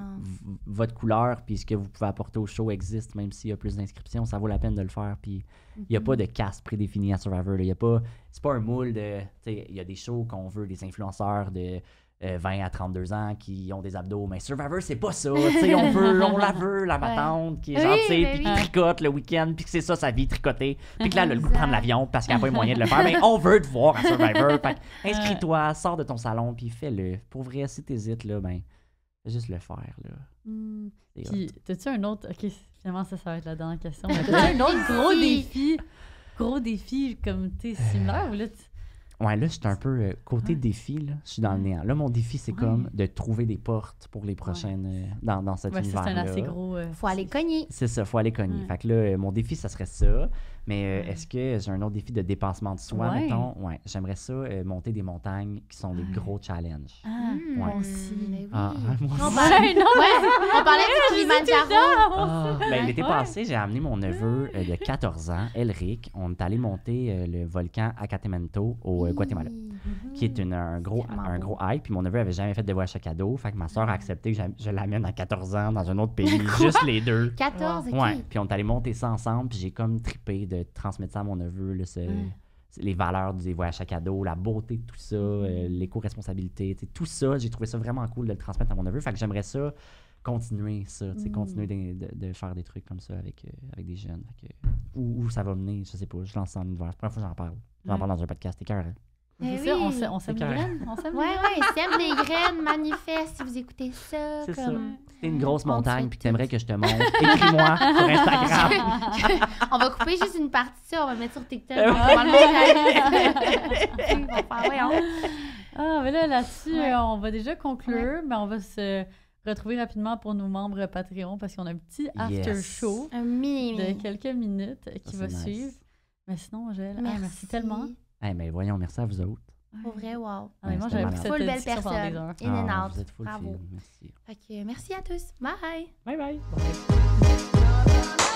votre couleur puis ce que vous pouvez apporter au show existe, même s'il y a plus d'inscriptions, ça vaut la peine de le faire. Puis il n'y a pas de caste prédéfini à Survivor. Il y a pas, c'est pas un moule de, tu sais, il y a des shows qu'on veut des influenceurs de euh, 20 à 32 ans qui ont des abdos, mais Survivor c'est pas ça. Tu sais, on veut, on la veut la matante qui est Oui, gentille puis qui oui. tricote le week-end puis que c'est ça sa vie tricoter puis que là elle a le goût de prendre l'avion parce qu'elle n'a pas les moyens de le faire. Mais on veut te voir à Survivor. Fait que inscris-toi, sors de ton salon puis fais-le. Pour vrai, si t'hésites là, ben fais juste le faire là. Hot. Puis, t'as-tu un autre. Ok, finalement, ça, ça va être la dernière question. Mais t'as-tu un autre gros défi? Gros défi, comme, tu sais, similaire ou là, tu- Ouais, là, suis un peu euh, côté Ouais. défi, là, je suis dans le néant. Là, mon défi, c'est Ouais. comme de trouver des portes pour les prochaines euh, dans, dans cet Ouais, ça, c'est un univers-là. assez gros. euh, Faut aller cogner. C'est ça, faut aller cogner. Ouais. Fait que là, euh, mon défi, ça serait ça. Mais euh, est-ce que j'ai un autre défi de dépassement de soi, Ouais. mettons? Ouais, j'aimerais ça, euh, monter des montagnes qui sont des Ouais. gros challenges. Ah, Hmm, moi aussi. mais oui. Ah, moi On aussi. parlait, Ouais, non, ouais, on parlait du Kilimanjaro. Ah, ben, l'été Ouais. passé, j'ai amené mon neveu euh, de 14 ans, Elric. On est allé monter euh, le volcan Acatemento au euh, Oui. qui est une- un, gros, un beau. gros hype. Puis mon neveu avait jamais fait de voyage à cadeau. Fait que ma soeur a accepté que je l'amène à 14 ans dans un autre pays, juste les deux. 14, ok. Ouais, puis on est allé monter ça ensemble, puis j'ai comme trippé de transmettre ça à mon neveu, là, ce- c'est les valeurs des voyages à cadeau, la beauté de tout ça, euh, l'éco-responsabilité, tout ça, j'ai trouvé ça vraiment cool de le transmettre à mon neveu. Fait que j'aimerais ça continuer ça, Mm. continuer de, de- de faire des trucs comme ça avec, euh, avec des jeunes. Que, où, où ça va mener, je sais pas, je lance ça en univers. C'est la première fois que j'en parle. J'en Ouais. parle dans un podcast, c'est cœur. Eh C'est ça, on oui. les C'est graines. On Ouais, graines. ouais, s'aime les graines, manifeste si vous écoutez ça. C'est ça. comme... T'es une grosse On montagne, puis que t'aimerais que je te montre. Écris-moi sur Instagram. on va couper juste une partie de ça, on va mettre sur TikTok. Ah on va le on- Ah, mais là, là-dessus, Ouais. euh, on va déjà conclure, mais on va se retrouver rapidement pour nos membres Patreon parce qu'on a un petit after Yes. show Un mini de quelques minutes qui Ça, va nice. suivre. Mais sinon, Angèle, ah, merci tellement. Eh, mais voyons, merci à vous autres. Pour vrai, wow. Ouais, moi, j'avais full belle personne. In ah, and out. Bravo. Merci. Merci à tous. Bye. Bye bye. bye.